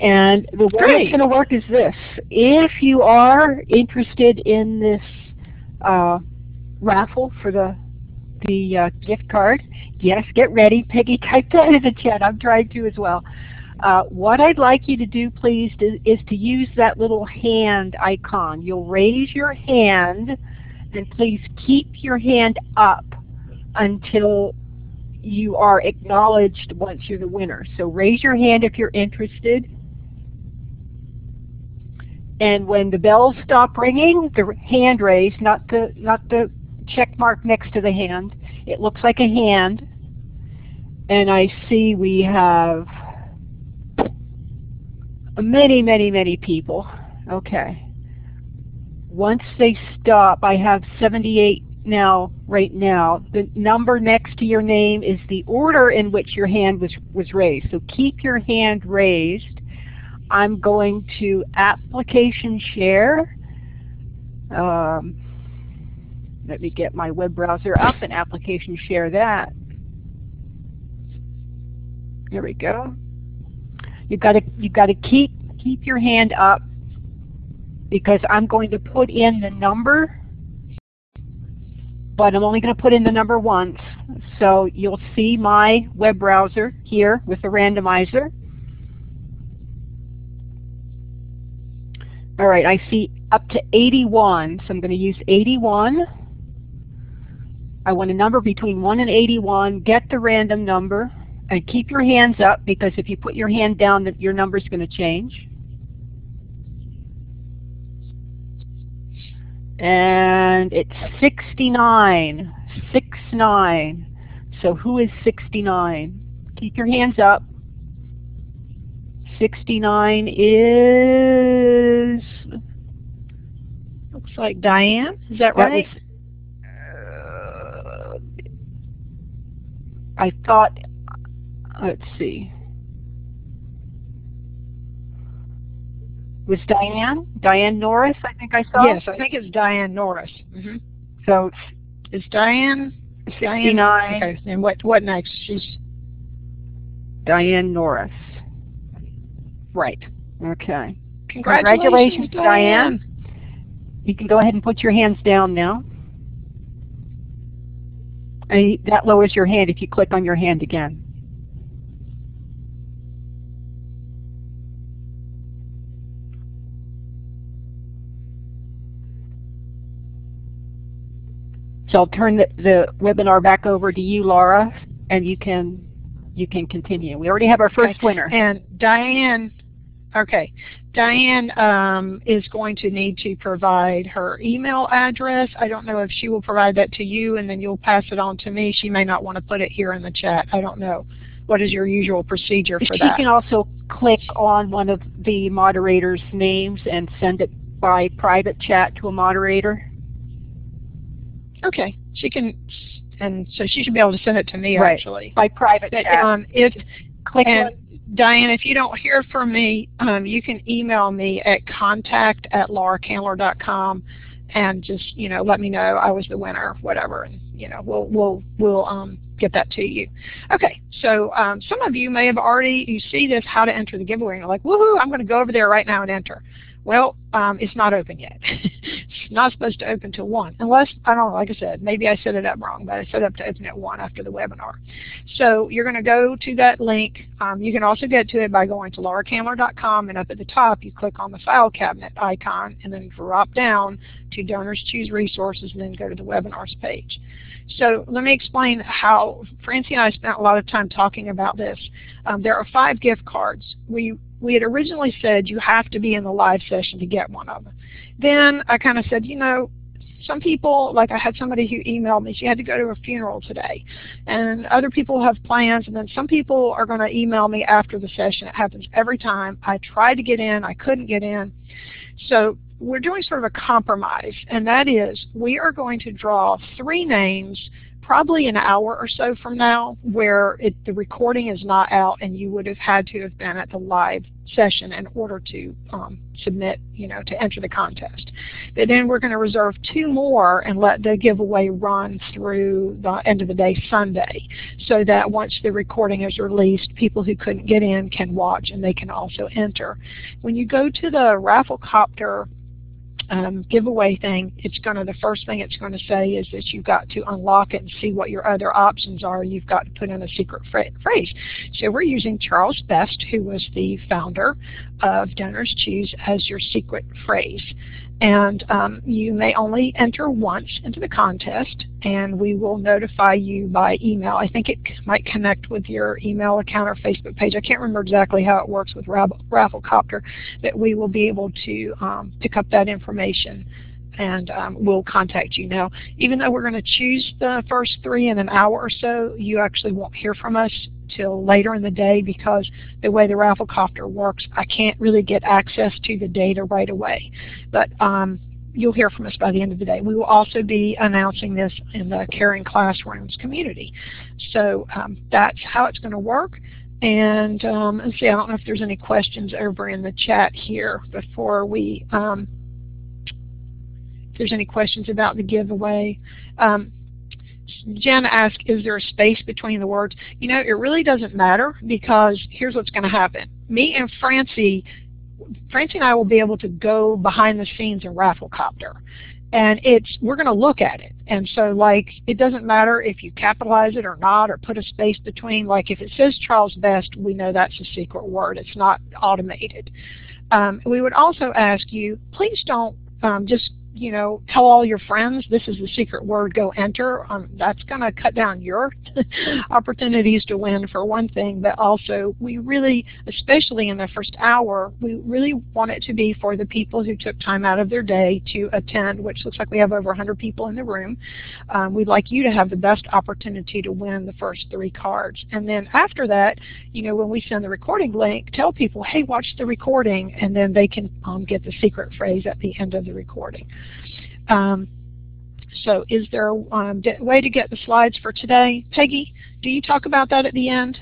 And the way Great. it's going to work is this. If you are interested in this uh, raffle for the the uh, gift card, yes, get ready. Peggy typed that in the chat. I'm trying to as well. Uh, what I'd like you to do, please, is, is to use that little hand icon. You'll raise your hand, and please keep your hand up until you are acknowledged once you're the winner. So raise your hand if you're interested. And when the bells stop ringing, the hand raised, not the not the check mark next to the hand. It looks like a hand. And I see we have many, many, many people. Okay. Once they stop, I have 78 now, right now. The number next to your name is the order in which your hand was, was raised. So keep your hand raised. I'm going to application share. Um, let me get my web browser up and application share that. There we go. You've got to you've got to keep keep your hand up because I'm going to put in the number, but I'm only going to put in the number once. So you'll see my web browser here with the randomizer. All right, I see up to 81, so I'm going to use 81. I want a number between 1 and 81. Get the random number. And keep your hands up because if you put your hand down, that your number is going to change. And it's 69. 69. So who is 69? Keep your hands up. 69 is looks like Diane. Is that, that right? Was, uh, I thought let's see. Was Diane? Diane Norris, I think I saw? Yes, I think it's Diane Norris. Mm -hmm. So it's Diane 69. Diane, okay, and what, what next? She's Diane Norris. Right. Okay. Congratulations, Congratulations Diane. Diane. You can go ahead and put your hands down now. And that lowers your hand if you click on your hand again. So I'll turn the, the webinar back over to you, Laura, and you can you can continue. We already have our first okay. winner. And Diane, okay, Diane um, is going to need to provide her email address. I don't know if she will provide that to you and then you'll pass it on to me. She may not want to put it here in the chat. I don't know. what is your usual procedure for she that? can also click on one of the moderators' names and send it by private chat to a moderator. Okay, she can, and so she should be able to send it to me Right. actually. By private But chat. um, if click and on Diane, if you don't hear from me, um, you can email me at contact at lauracandler.com and just you know let me know I was the winner, whatever, and you know we'll we'll we'll um, get that to you. Okay, so um, some of you may have already you see this how to enter the giveaway and you're like woohoo I'm going to go over there right now and enter. Well, um, it's not open yet. it's not supposed to open till 1, unless, I don't know, like I said, maybe I set it up wrong, but I set it up to open at 1 after the webinar. So you're going to go to that link. Um, you can also get to it by going to lauracandler.com, and up at the top you click on the file cabinet icon, and then drop down to Donors Choose Resources, and then go to the webinars page. So let me explain how, Francie and I spent a lot of time talking about this. Um, there are five gift cards. We we had originally said you have to be in the live session to get one of them. Then I kind of said, you know, some people, like I had somebody who emailed me, she had to go to a funeral today. And other people have plans, and then some people are going to email me after the session. It happens every time. I tried to get in, I couldn't get in. So we're doing sort of a compromise, and that is we are going to draw three names probably an hour or so from now where it, the recording is not out and you would have had to have been at the live session in order to um, submit, you know, to enter the contest. But then we're going to reserve two more and let the giveaway run through the end of the day Sunday so that once the recording is released, people who couldn't get in can watch and they can also enter. When you go to the Rafflecopter um, giveaway thing, it's going to, the first thing it's going to say is that you've got to unlock it and see what your other options are. You've got to put in a secret phrase. So we're using Charles Best, who was the founder of Donors Choose, as your secret phrase. And um, you may only enter once into the contest, and we will notify you by email. I think it might connect with your email account or Facebook page. I can't remember exactly how it works with Rafflecopter, but we will be able to um, pick up that information and um, we'll contact you. Now, even though we're going to choose the first three in an hour or so, you actually won't hear from us till later in the day because the way the Rafflecopter works, I can't really get access to the data right away. But um, you'll hear from us by the end of the day. We will also be announcing this in the Caring Classrooms community. So um, that's how it's going to work. And um, let's see, I don't know if there's any questions over in the chat here before we um, if there's any questions about the giveaway. Um, Jen asked, is there a space between the words? You know, it really doesn't matter because here's what's going to happen. Me and Francie, Francie and I will be able to go behind the scenes in Rafflecopter. And it's we're going to look at it. And so like it doesn't matter if you capitalize it or not or put a space between. Like if it says Charles Best, we know that's a secret word. It's not automated. Um, we would also ask you, please don't um, just you know, tell all your friends this is the secret word, go enter. Um, that's going to cut down your opportunities to win for one thing, but also we really, especially in the first hour, we really want it to be for the people who took time out of their day to attend, which looks like we have over 100 people in the room. Um, we'd like you to have the best opportunity to win the first three cards. And then after that, you know, when we send the recording link, tell people, hey, watch the recording, and then they can um, get the secret phrase at the end of the recording. Um, so is there a um, way to get the slides for today? Peggy, do you talk about that at the end?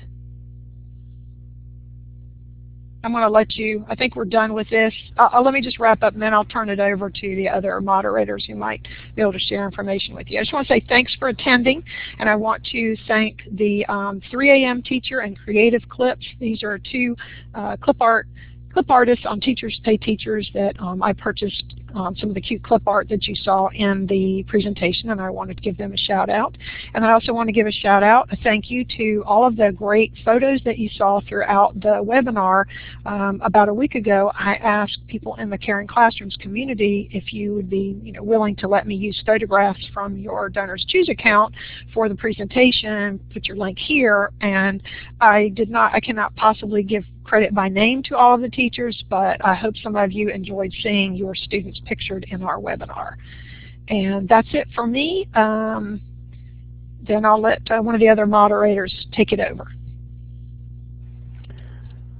I'm going to let you, I think we're done with this. Uh, let me just wrap up and then I'll turn it over to the other moderators who might be able to share information with you. I just want to say thanks for attending and I want to thank the um, 3 a.m. teacher and Creative Clips. These are two uh, clip art clip artists on Teachers Pay Teachers that um, I purchased um, some of the cute clip art that you saw in the presentation and I wanted to give them a shout out. And I also want to give a shout out, a thank you to all of the great photos that you saw throughout the webinar. Um, about a week ago I asked people in the Caring Classrooms community if you would be you know, willing to let me use photographs from your Donors Choose account for the presentation, put your link here, and I did not, I cannot possibly give credit by name to all of the teachers, but I hope some of you enjoyed seeing your students pictured in our webinar. And that's it for me. Um, then I'll let uh, one of the other moderators take it over.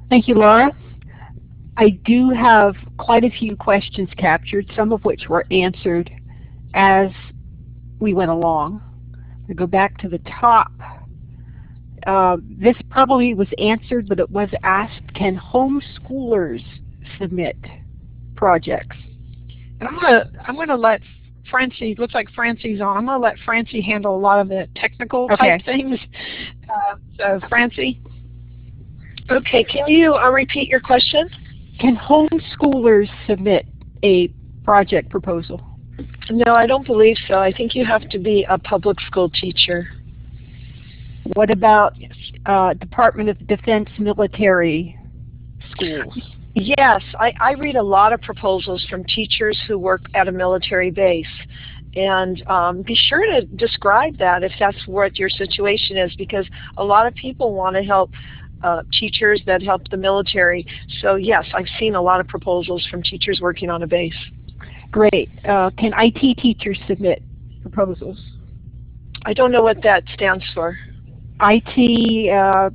Thank you, Laura. I do have quite a few questions captured, some of which were answered as we went along. I go back to the top. Uh, this probably was answered, but it was asked, can homeschoolers submit projects? And I'm gonna I'm gonna let Francie. Looks like Francie's on. I'm gonna let Francie handle a lot of the technical Okay. type things. Uh, so Francie. Okay, can you uh, repeat your question? Can homeschoolers submit a project proposal? No, I don't believe so. I think you have to be a public school teacher. What about uh, Department of Defense military schools? Yes, I, I read a lot of proposals from teachers who work at a military base. And um, be sure to describe that if that's what your situation is, because a lot of people want to help uh, teachers that help the military. So yes, I've seen a lot of proposals from teachers working on a base. Great. Uh, can IT teachers submit proposals? I don't know what that stands for. IT uh,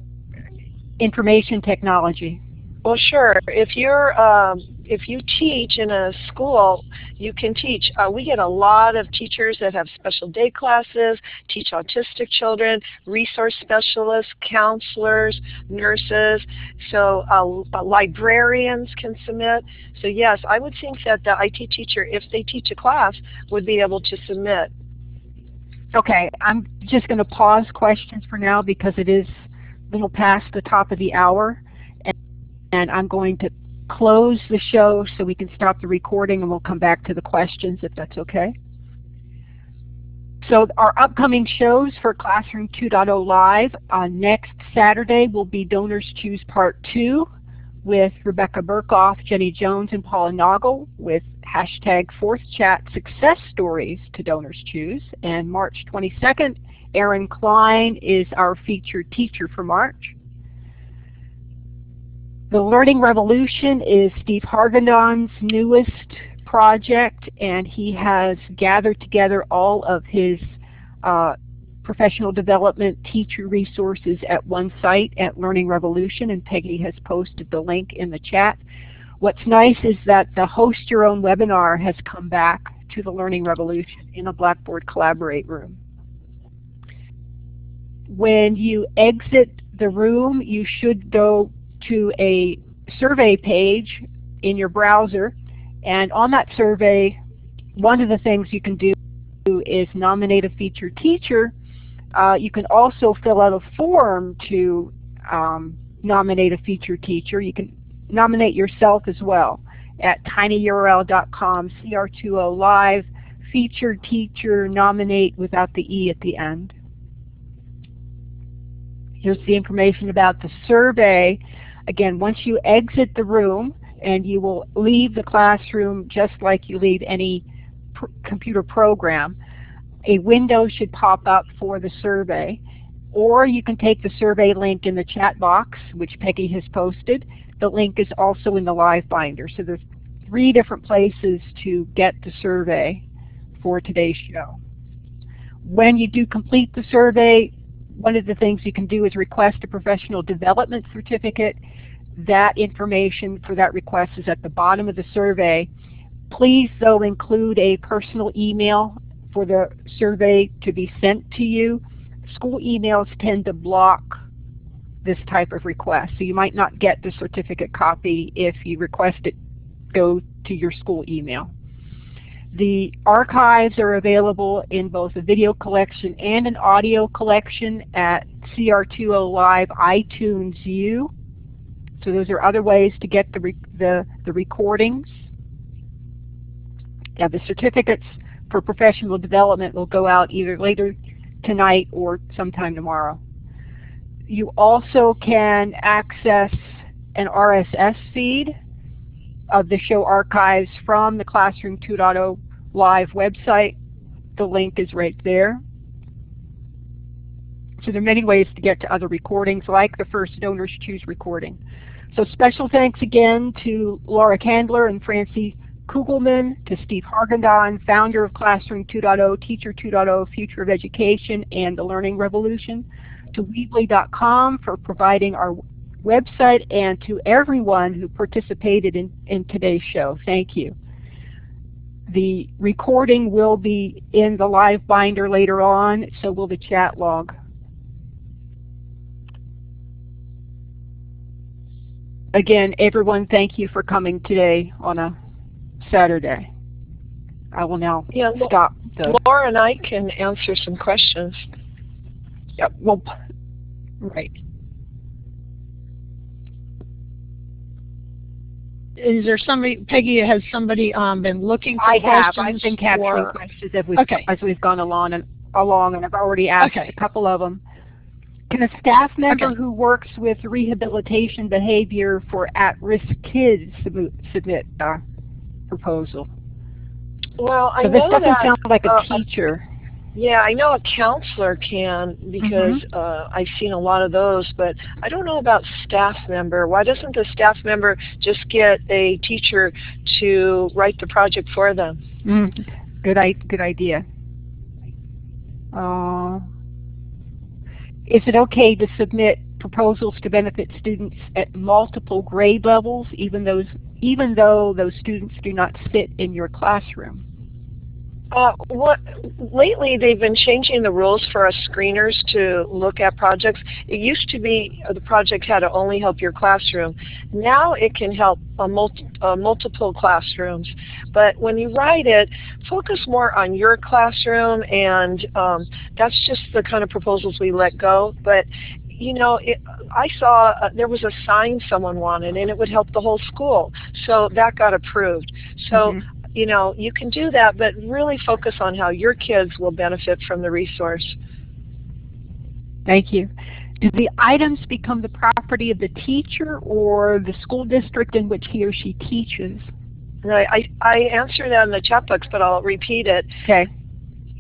information technology. Well, sure. If you're um, if you teach in a school, you can teach. Uh, we get a lot of teachers that have special day classes, teach autistic children, resource specialists, counselors, nurses. So uh, librarians can submit. So yes, I would think that the IT teacher, if they teach a class, would be able to submit. Okay, I'm just going to pause questions for now because it is a little past the top of the hour. And, and I'm going to close the show so we can stop the recording and we'll come back to the questions if that's okay. So our upcoming shows for Classroom 2.0 Live uh, next Saturday will be Donors Choose Part 2 with Rebecca Burkoff, Jenny Jones, and Paula Naugle with hashtag fourth chat success stories to donors choose. And March 22nd, Erin Klein is our featured teacher for March. The Learning Revolution is Steve Hargadon's newest project, and he has gathered together all of his uh, professional development teacher resources at one site at Learning Revolution, and Peggy has posted the link in the chat. What's nice is that the host your own webinar has come back to the Learning Revolution in a Blackboard Collaborate room. When you exit the room, you should go to a survey page in your browser, and on that survey, one of the things you can do is nominate a featured teacher. Uh, you can also fill out a form to um, nominate a featured teacher. You can nominate yourself as well at tinyurl.com CR20 live featured teacher nominate without the E at the end. Here's the information about the survey. Again, once you exit the room, and you will leave the classroom just like you leave any pr computer program, a window should pop up for the survey. Or you can take the survey link in the chat box, which Peggy has posted. The link is also in the live binder. So there's three different places to get the survey for today's show. When you do complete the survey, one of the things you can do is request a professional development certificate. That information for that request is at the bottom of the survey. Please, though, include a personal email for the survey to be sent to you. School emails tend to block this type of request, so you might not get the certificate copy if you request it go to your school email. The archives are available in both a video collection and an audio collection at CR20 Live iTunes U. So those are other ways to get the, the, the recordings. Yeah, the certificates for professional development will go out either later tonight or sometime tomorrow. You also can access an RSS feed of the show archives from the Classroom 2.0 live website. The link is right there. So there are many ways to get to other recordings like the first Donors Choose recording. So special thanks again to Laura Candler and Francie Kugelman, to Steve Hargadon, founder of Classroom 2.0, Teacher 2.0, Future of Education, and the Learning Revolution, to Weebly.com for providing our website and to everyone who participated in, in today's show. Thank you. The recording will be in the live binder later on, so will the chat log. Again, everyone, thank you for coming today on a Saturday. I will now Yeah, stop the. Laura and I can answer some questions. Yep, well, right. Is there somebody, Peggy, has somebody um, been looking for I have. questions? I've been capturing for- questions as we've, Okay. as we've gone along and along, and I've already asked Okay. a couple of them. Can a staff member Okay. who works with rehabilitation behavior for at-risk kids submit, submit a proposal? Well, I So this know doesn't that. sound like a uh, teacher. Yeah, I know a counselor can because uh, I've seen a lot of those, but I don't know about staff member. Why doesn't the staff member just get a teacher to write the project for them? Mm, good, I, good idea. Uh, is it okay to submit proposals to benefit students at multiple grade levels, even those, even though those students do not sit in your classroom? Uh, what lately they've been changing the rules for us screeners to look at projects. It used to be uh, the project had to only help your classroom. Now it can help multi, uh, multiple classrooms. But when you write it, focus more on your classroom, and um, that's just the kind of proposals we let go. But you know, it, I saw uh, there was a sign someone wanted, and it would help the whole school. So that got approved. So Mhm. you know, you can do that, but really focus on how your kids will benefit from the resource. Thank you. Do the items become the property of the teacher or the school district in which he or she teaches? I, I answered that in the chat box, but I'll repeat it. Okay.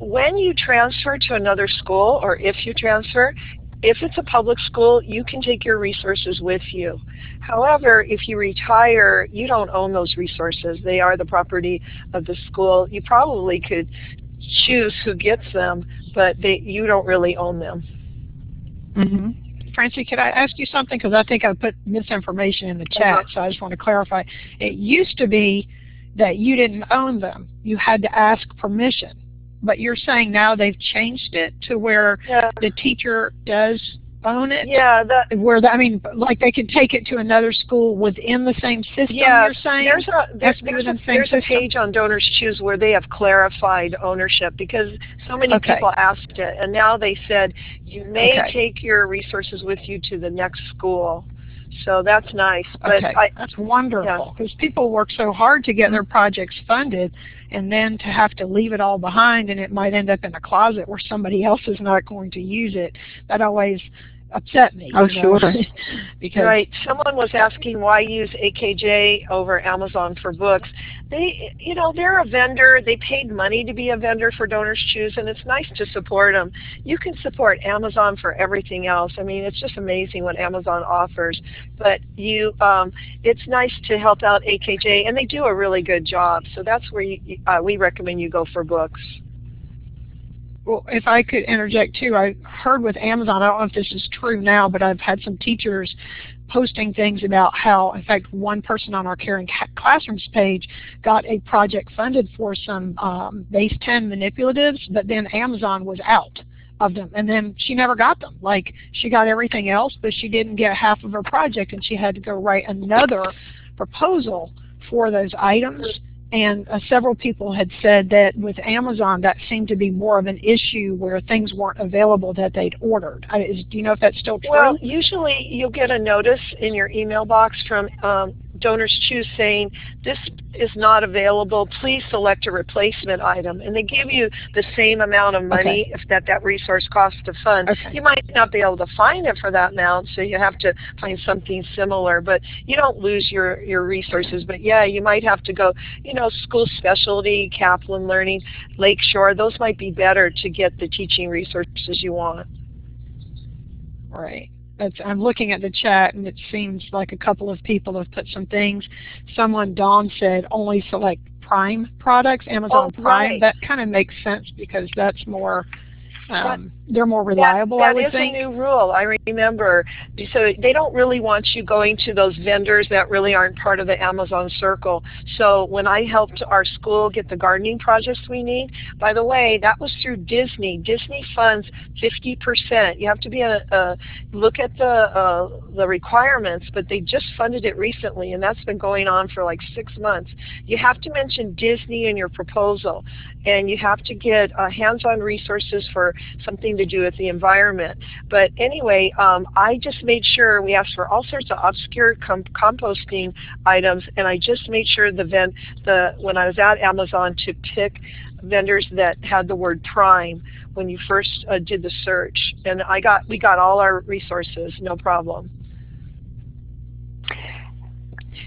When you transfer to another school, or if you transfer, if it's a public school, you can take your resources with you. However, if you retire, you don't own those resources. They are the property of the school. You probably could choose who gets them, but they, you don't really own them. Mm-hmm. Francie, could I ask you something? Because I think I put misinformation in the chat, so I just want to clarify. It used to be that you didn't own them. You had to ask permission. But you're saying now they've changed it to where Yeah. the teacher does own it? Yeah, that, Where the, I mean, like they can take it to another school within the same system. Yeah, you're saying There's a there's, there's, a, there's a page on Donors Choose where they have clarified ownership because so many Okay. people asked it, and now they said you may Okay. take your resources with you to the next school. So that's nice. But okay, I, that's wonderful because people work so hard to get their mm-hmm. projects funded, and then to have to leave it all behind, and it might end up in a closet where somebody else is not going to use it. That always upset me. Oh, know, sure. because Right. Someone was asking why use AKJ over Amazon for books. They, you know, they're a vendor. They paid money to be a vendor for Donors Choose, and it's nice to support them. You can support Amazon for everything else. I mean, it's just amazing what Amazon offers. But you, um, it's nice to help out AKJ, and they do a really good job. So that's where you, uh, we recommend you go for books. Well, if I could interject too, I heard with Amazon, I don't know if this is true now, but I've had some teachers posting things about how, in fact, one person on our Caring Ca- Classrooms page got a project funded for some um, base 10 manipulatives, but then Amazon was out of them, and then she never got them. Like, she got everything else, but she didn't get half of her project, and she had to go write another proposal for those items. And uh, several people had said that with Amazon, that seemed to be more of an issue where things weren't available that they'd ordered. I, is, do you know if that's still true? Well, usually you'll get a notice in your email box from um, Donors Choose saying, this is not available, please select a replacement item. And they give you the same amount of money if that, that resource costs to fund. Okay. You might not be able to find it for that amount, so you have to find something similar. But you don't lose your, your resources. But yeah, you might have to go, you know, school specialty, Kaplan Learning, Lakeshore, those might be better to get the teaching resources you want. Right. I'm looking at the chat, and it seems like a couple of people have put some things. Someone, Dawn, said only select Prime products, Amazon Oh, Prime. right. That kind of makes sense because that's more um, they're more reliable, that, that I would is think. a new rule. I remember. So they don't really want you going to those vendors that really aren't part of the Amazon circle. So when I helped our school get the gardening projects we need, by the way, that was through Disney. Disney funds 50%. You have to be a, a look at the uh, the requirements, but they just funded it recently, and that's been going on for like six months. You have to mention Disney in your proposal, and you have to get uh, hands-on resources for something to do with the environment. But anyway, um, I just made sure we asked for all sorts of obscure com composting items, and I just made sure the vent the when I was at Amazon to pick vendors that had the word prime when you first uh, did the search, and I got we got all our resources, no problem.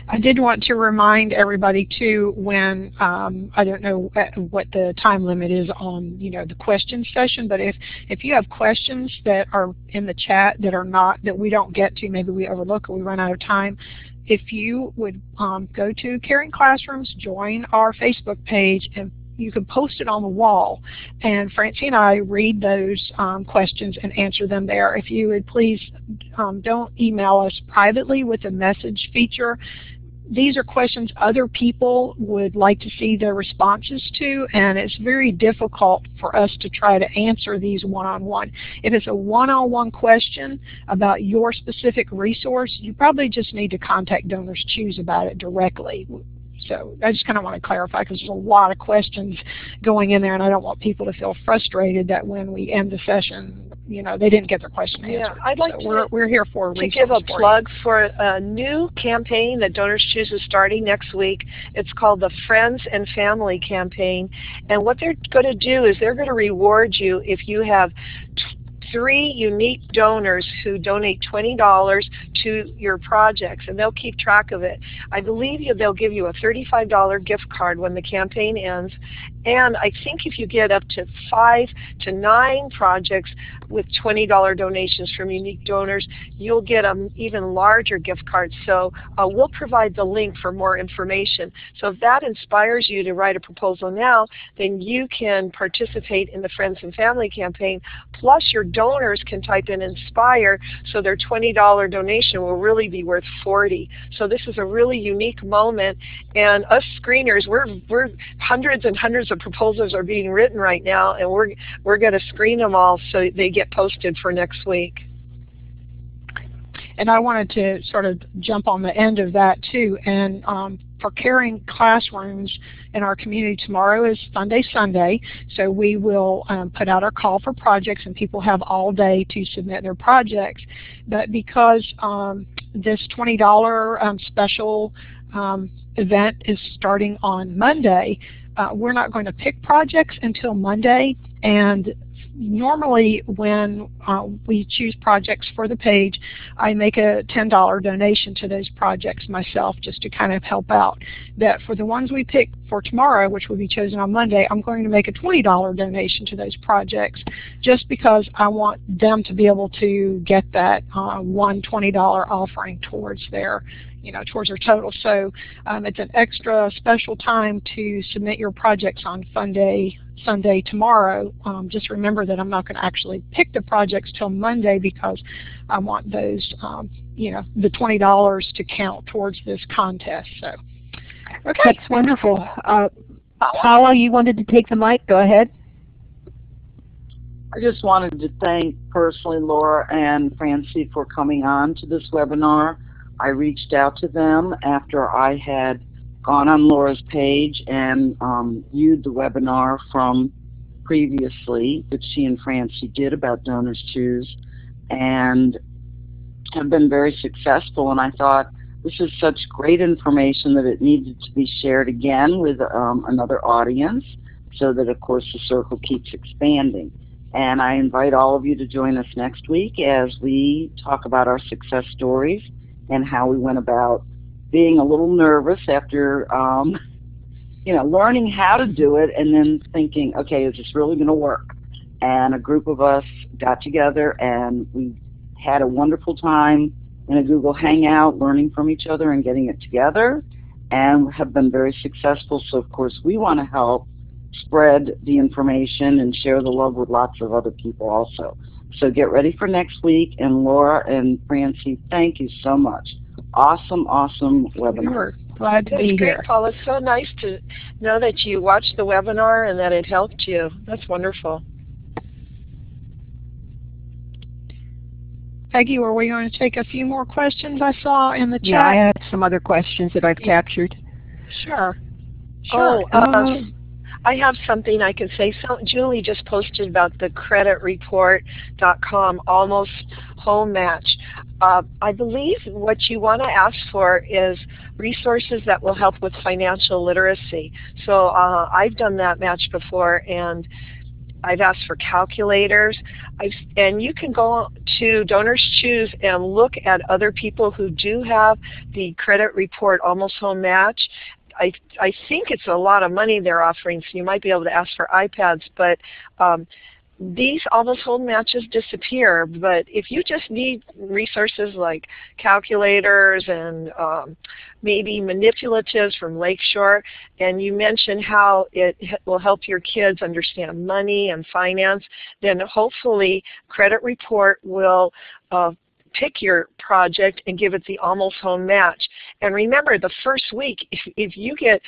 I did want to remind everybody too when um, I don't know what the time limit is on you know the question session, but if if you have questions that are in the chat that are not that we don't get to, maybe we overlook or we run out of time. If you would um, go to Caring Classrooms, join our Facebook page, and you can post it on the wall. And Francie and I read those um, questions and answer them there. If you would please um, don't email us privately with a message feature these are questions other people would like to see their responses to, and it's very difficult for us to try to answer these one-on-one. -on -one. If it's a one-on-one -on -one question about your specific resource, you probably just need to contact Donors Choose about it directly. So I just kind of want to clarify because there's a lot of questions going in there, and I don't want people to feel frustrated that when we end the session, you know, they didn't get their question answered. Yeah, I'd like so to, we're, we're here for to give a for plug you. for a new campaign that Donors Choose is starting next week. It's called the Friends and Family Campaign, and what they're going to do is they're going to reward you if you have three unique donors who donate $20 to your projects, and they'll keep track of it. I believe you, they'll give you a $35 gift card when the campaign ends, and I think if you get up to five to nine projects with $20 donations from unique donors, you'll get an even larger gift card. So uh, we'll provide the link for more information. So if that inspires you to write a proposal now, then you can participate in the Friends and Family campaign. Plus your donors can type in INSPIRE, so their $20 donation will really be worth 40. So this is a really unique moment, and us screeners, we're, we're hundreds and hundreds of proposals are being written right now, and we're, we're going to screen them all so they get posted for next week. And I wanted to sort of jump on the end of that too. And um, for caring classrooms in our community tomorrow is Funday Sunday. So we will um, put out our call for projects and people have all day to submit their projects. But because um, this $20 um, special um, event is starting on Monday, uh, we're not going to pick projects until Monday, and normally when uh, we choose projects for the page, I make a $10 donation to those projects myself just to kind of help out. But for the ones we pick for tomorrow, which will be chosen on Monday, I'm going to make a $20 donation to those projects just because I want them to be able to get that uh, one $20 offering towards their you know, towards our total. So um, it's an extra special time to submit your projects on Funday Sunday tomorrow. Um, just remember that I'm not going to actually pick the projects till Monday because I want those, um, you know, the $20 to count towards this contest. So, okay. That's wonderful. Uh, Paula, you wanted to take the mic. Go ahead. I just wanted to thank personally Laura and Francie for coming on to this webinar. I reached out to them after I had gone on Laura's page and um, viewed the webinar from previously that she and Francie did about Donors Choose and have been very successful. And I thought this is such great information that it needed to be shared again with um, another audience so that, of course, the circle keeps expanding. And I invite all of you to join us next week as we talk about our success stories and how we went about being a little nervous after, um, you know, learning how to do it and then thinking, okay, is this really going to work? And a group of us got together and we had a wonderful time in a Google Hangout, learning from each other and getting it together, and have been very successful. So, of course, we want to help spread the information and share the love with lots of other people also. So get ready for next week. And Laura and Francie, thank you so much. Awesome, awesome webinar. We're glad to That's be great, here. Paula. It's so nice to know that you watched the webinar and that it helped you. That's wonderful. Peggy, were we going to take a few more questions I saw in the chat? Yeah, I have some other questions that I've captured. Sure. Oh, Sure. uh, I have something I can say. So Julie just posted about the creditreport.com almost home match. Uh, I believe what you want to ask for is resources that will help with financial literacy. So uh, I've done that match before and I've asked for calculators. I've, and you can go to Donors Choose and look at other people who do have the credit report almost home match I, I think it's a lot of money they're offering, so you might be able to ask for iPads, but um, these almost home matches disappear, but if you just need resources like calculators and um, maybe manipulatives from Lakeshore, and you mention how it will help your kids understand money and finance, then hopefully Credit Report will uh, pick your project and give it the almost home match. And remember, the first week, if, if you get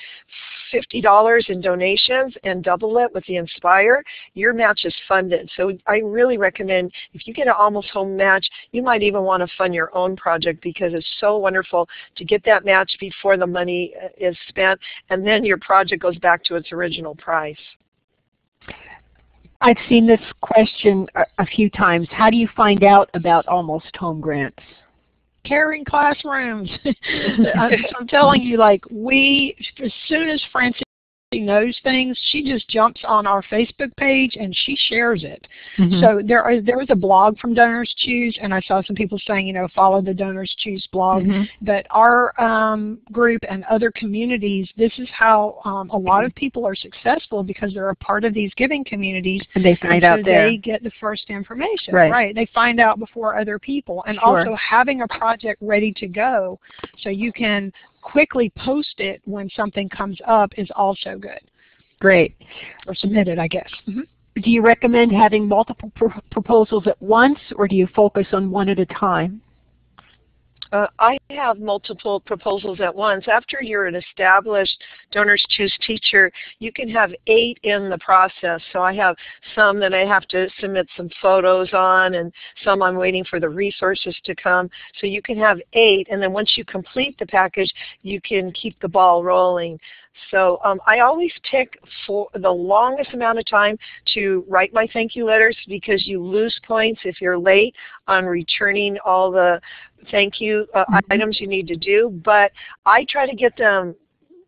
$50 in donations and double it with the Inspire, your match is funded. So I really recommend if you get an almost home match, you might even want to fund your own project because it's so wonderful to get that match before the money uh, is spent and then your project goes back to its original price. I've seen this question a, a few times. How do you find out about almost home grants? Caring classrooms. I'm, I'm telling you, like we, as soon as Francie knows things, she just jumps on our Facebook page and she shares it. Mhm. So there are, there was a blog from Donors Choose, and I saw some people saying, you know, follow the Donors Choose blog. Mhm. But our um, group and other communities, this is how um, a lot of people are successful because they're a part of these giving communities. And they and find so out there. they get the first information. Right. They find out before other people. And Sure. also having a project ready to go so you can quickly post it when something comes up is also good. Great. Or submit it, I guess. Mhm. Do you recommend having multiple pr proposals at once, or do you focus on one at a time? Uh, I have multiple proposals at once. After you're an established Donors Choose teacher, you can have eight in the process. So I have some that I have to submit some photos on and some I'm waiting for the resources to come. So you can have eight and then once you complete the package, you can keep the ball rolling. So um, I always pick for the longest amount of time to write my thank you letters because you lose points if you're late on returning all the thank you uh, Mhm. items you need to do. But I try to get them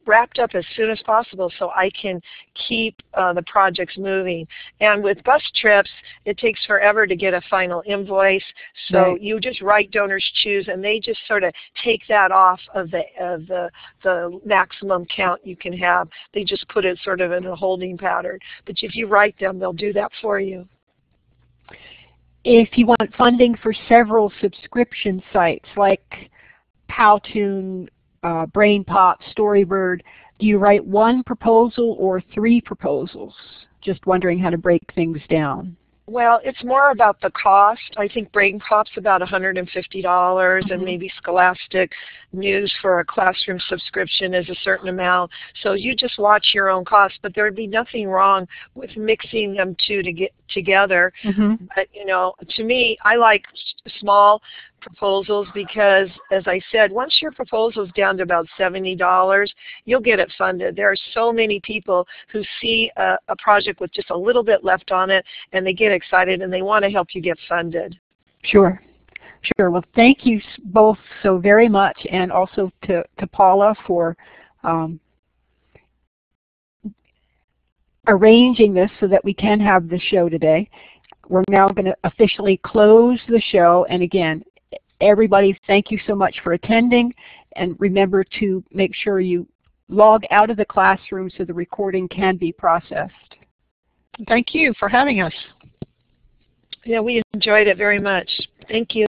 wrapped up as soon as possible so I can keep uh, the projects moving. And with bus trips, it takes forever to get a final invoice. So Right. you just write donors choose, and they just sort of take that off of the of the the maximum count you can have. They just put it sort of in a holding pattern. But if you write them, they'll do that for you. If you want funding for several subscription sites like Powtoon, uh, BrainPop, Storybird, do you write one proposal or three proposals? Just wondering how to break things down. Well, it's more about the cost. I think Brain Pop's about $150 and Mhm. maybe Scholastic News for a classroom subscription is a certain amount. So you just watch your own cost, but there would be nothing wrong with mixing them two to get together. But you know, to me, I like small proposals because, as I said, once your proposal is down to about $70, you'll get it funded. There are so many people who see a, a project with just a little bit left on it and they get excited and they want to help you get funded. Sure. Sure. Well, thank you both so very much, and also to, to Paula for um, arranging this so that we can have the show today. We're now going to officially close the show, and again, everybody, thank you so much for attending, and remember to make sure you log out of the classroom so the recording can be processed. Thank you for having us. Yeah, we enjoyed it very much. Thank you.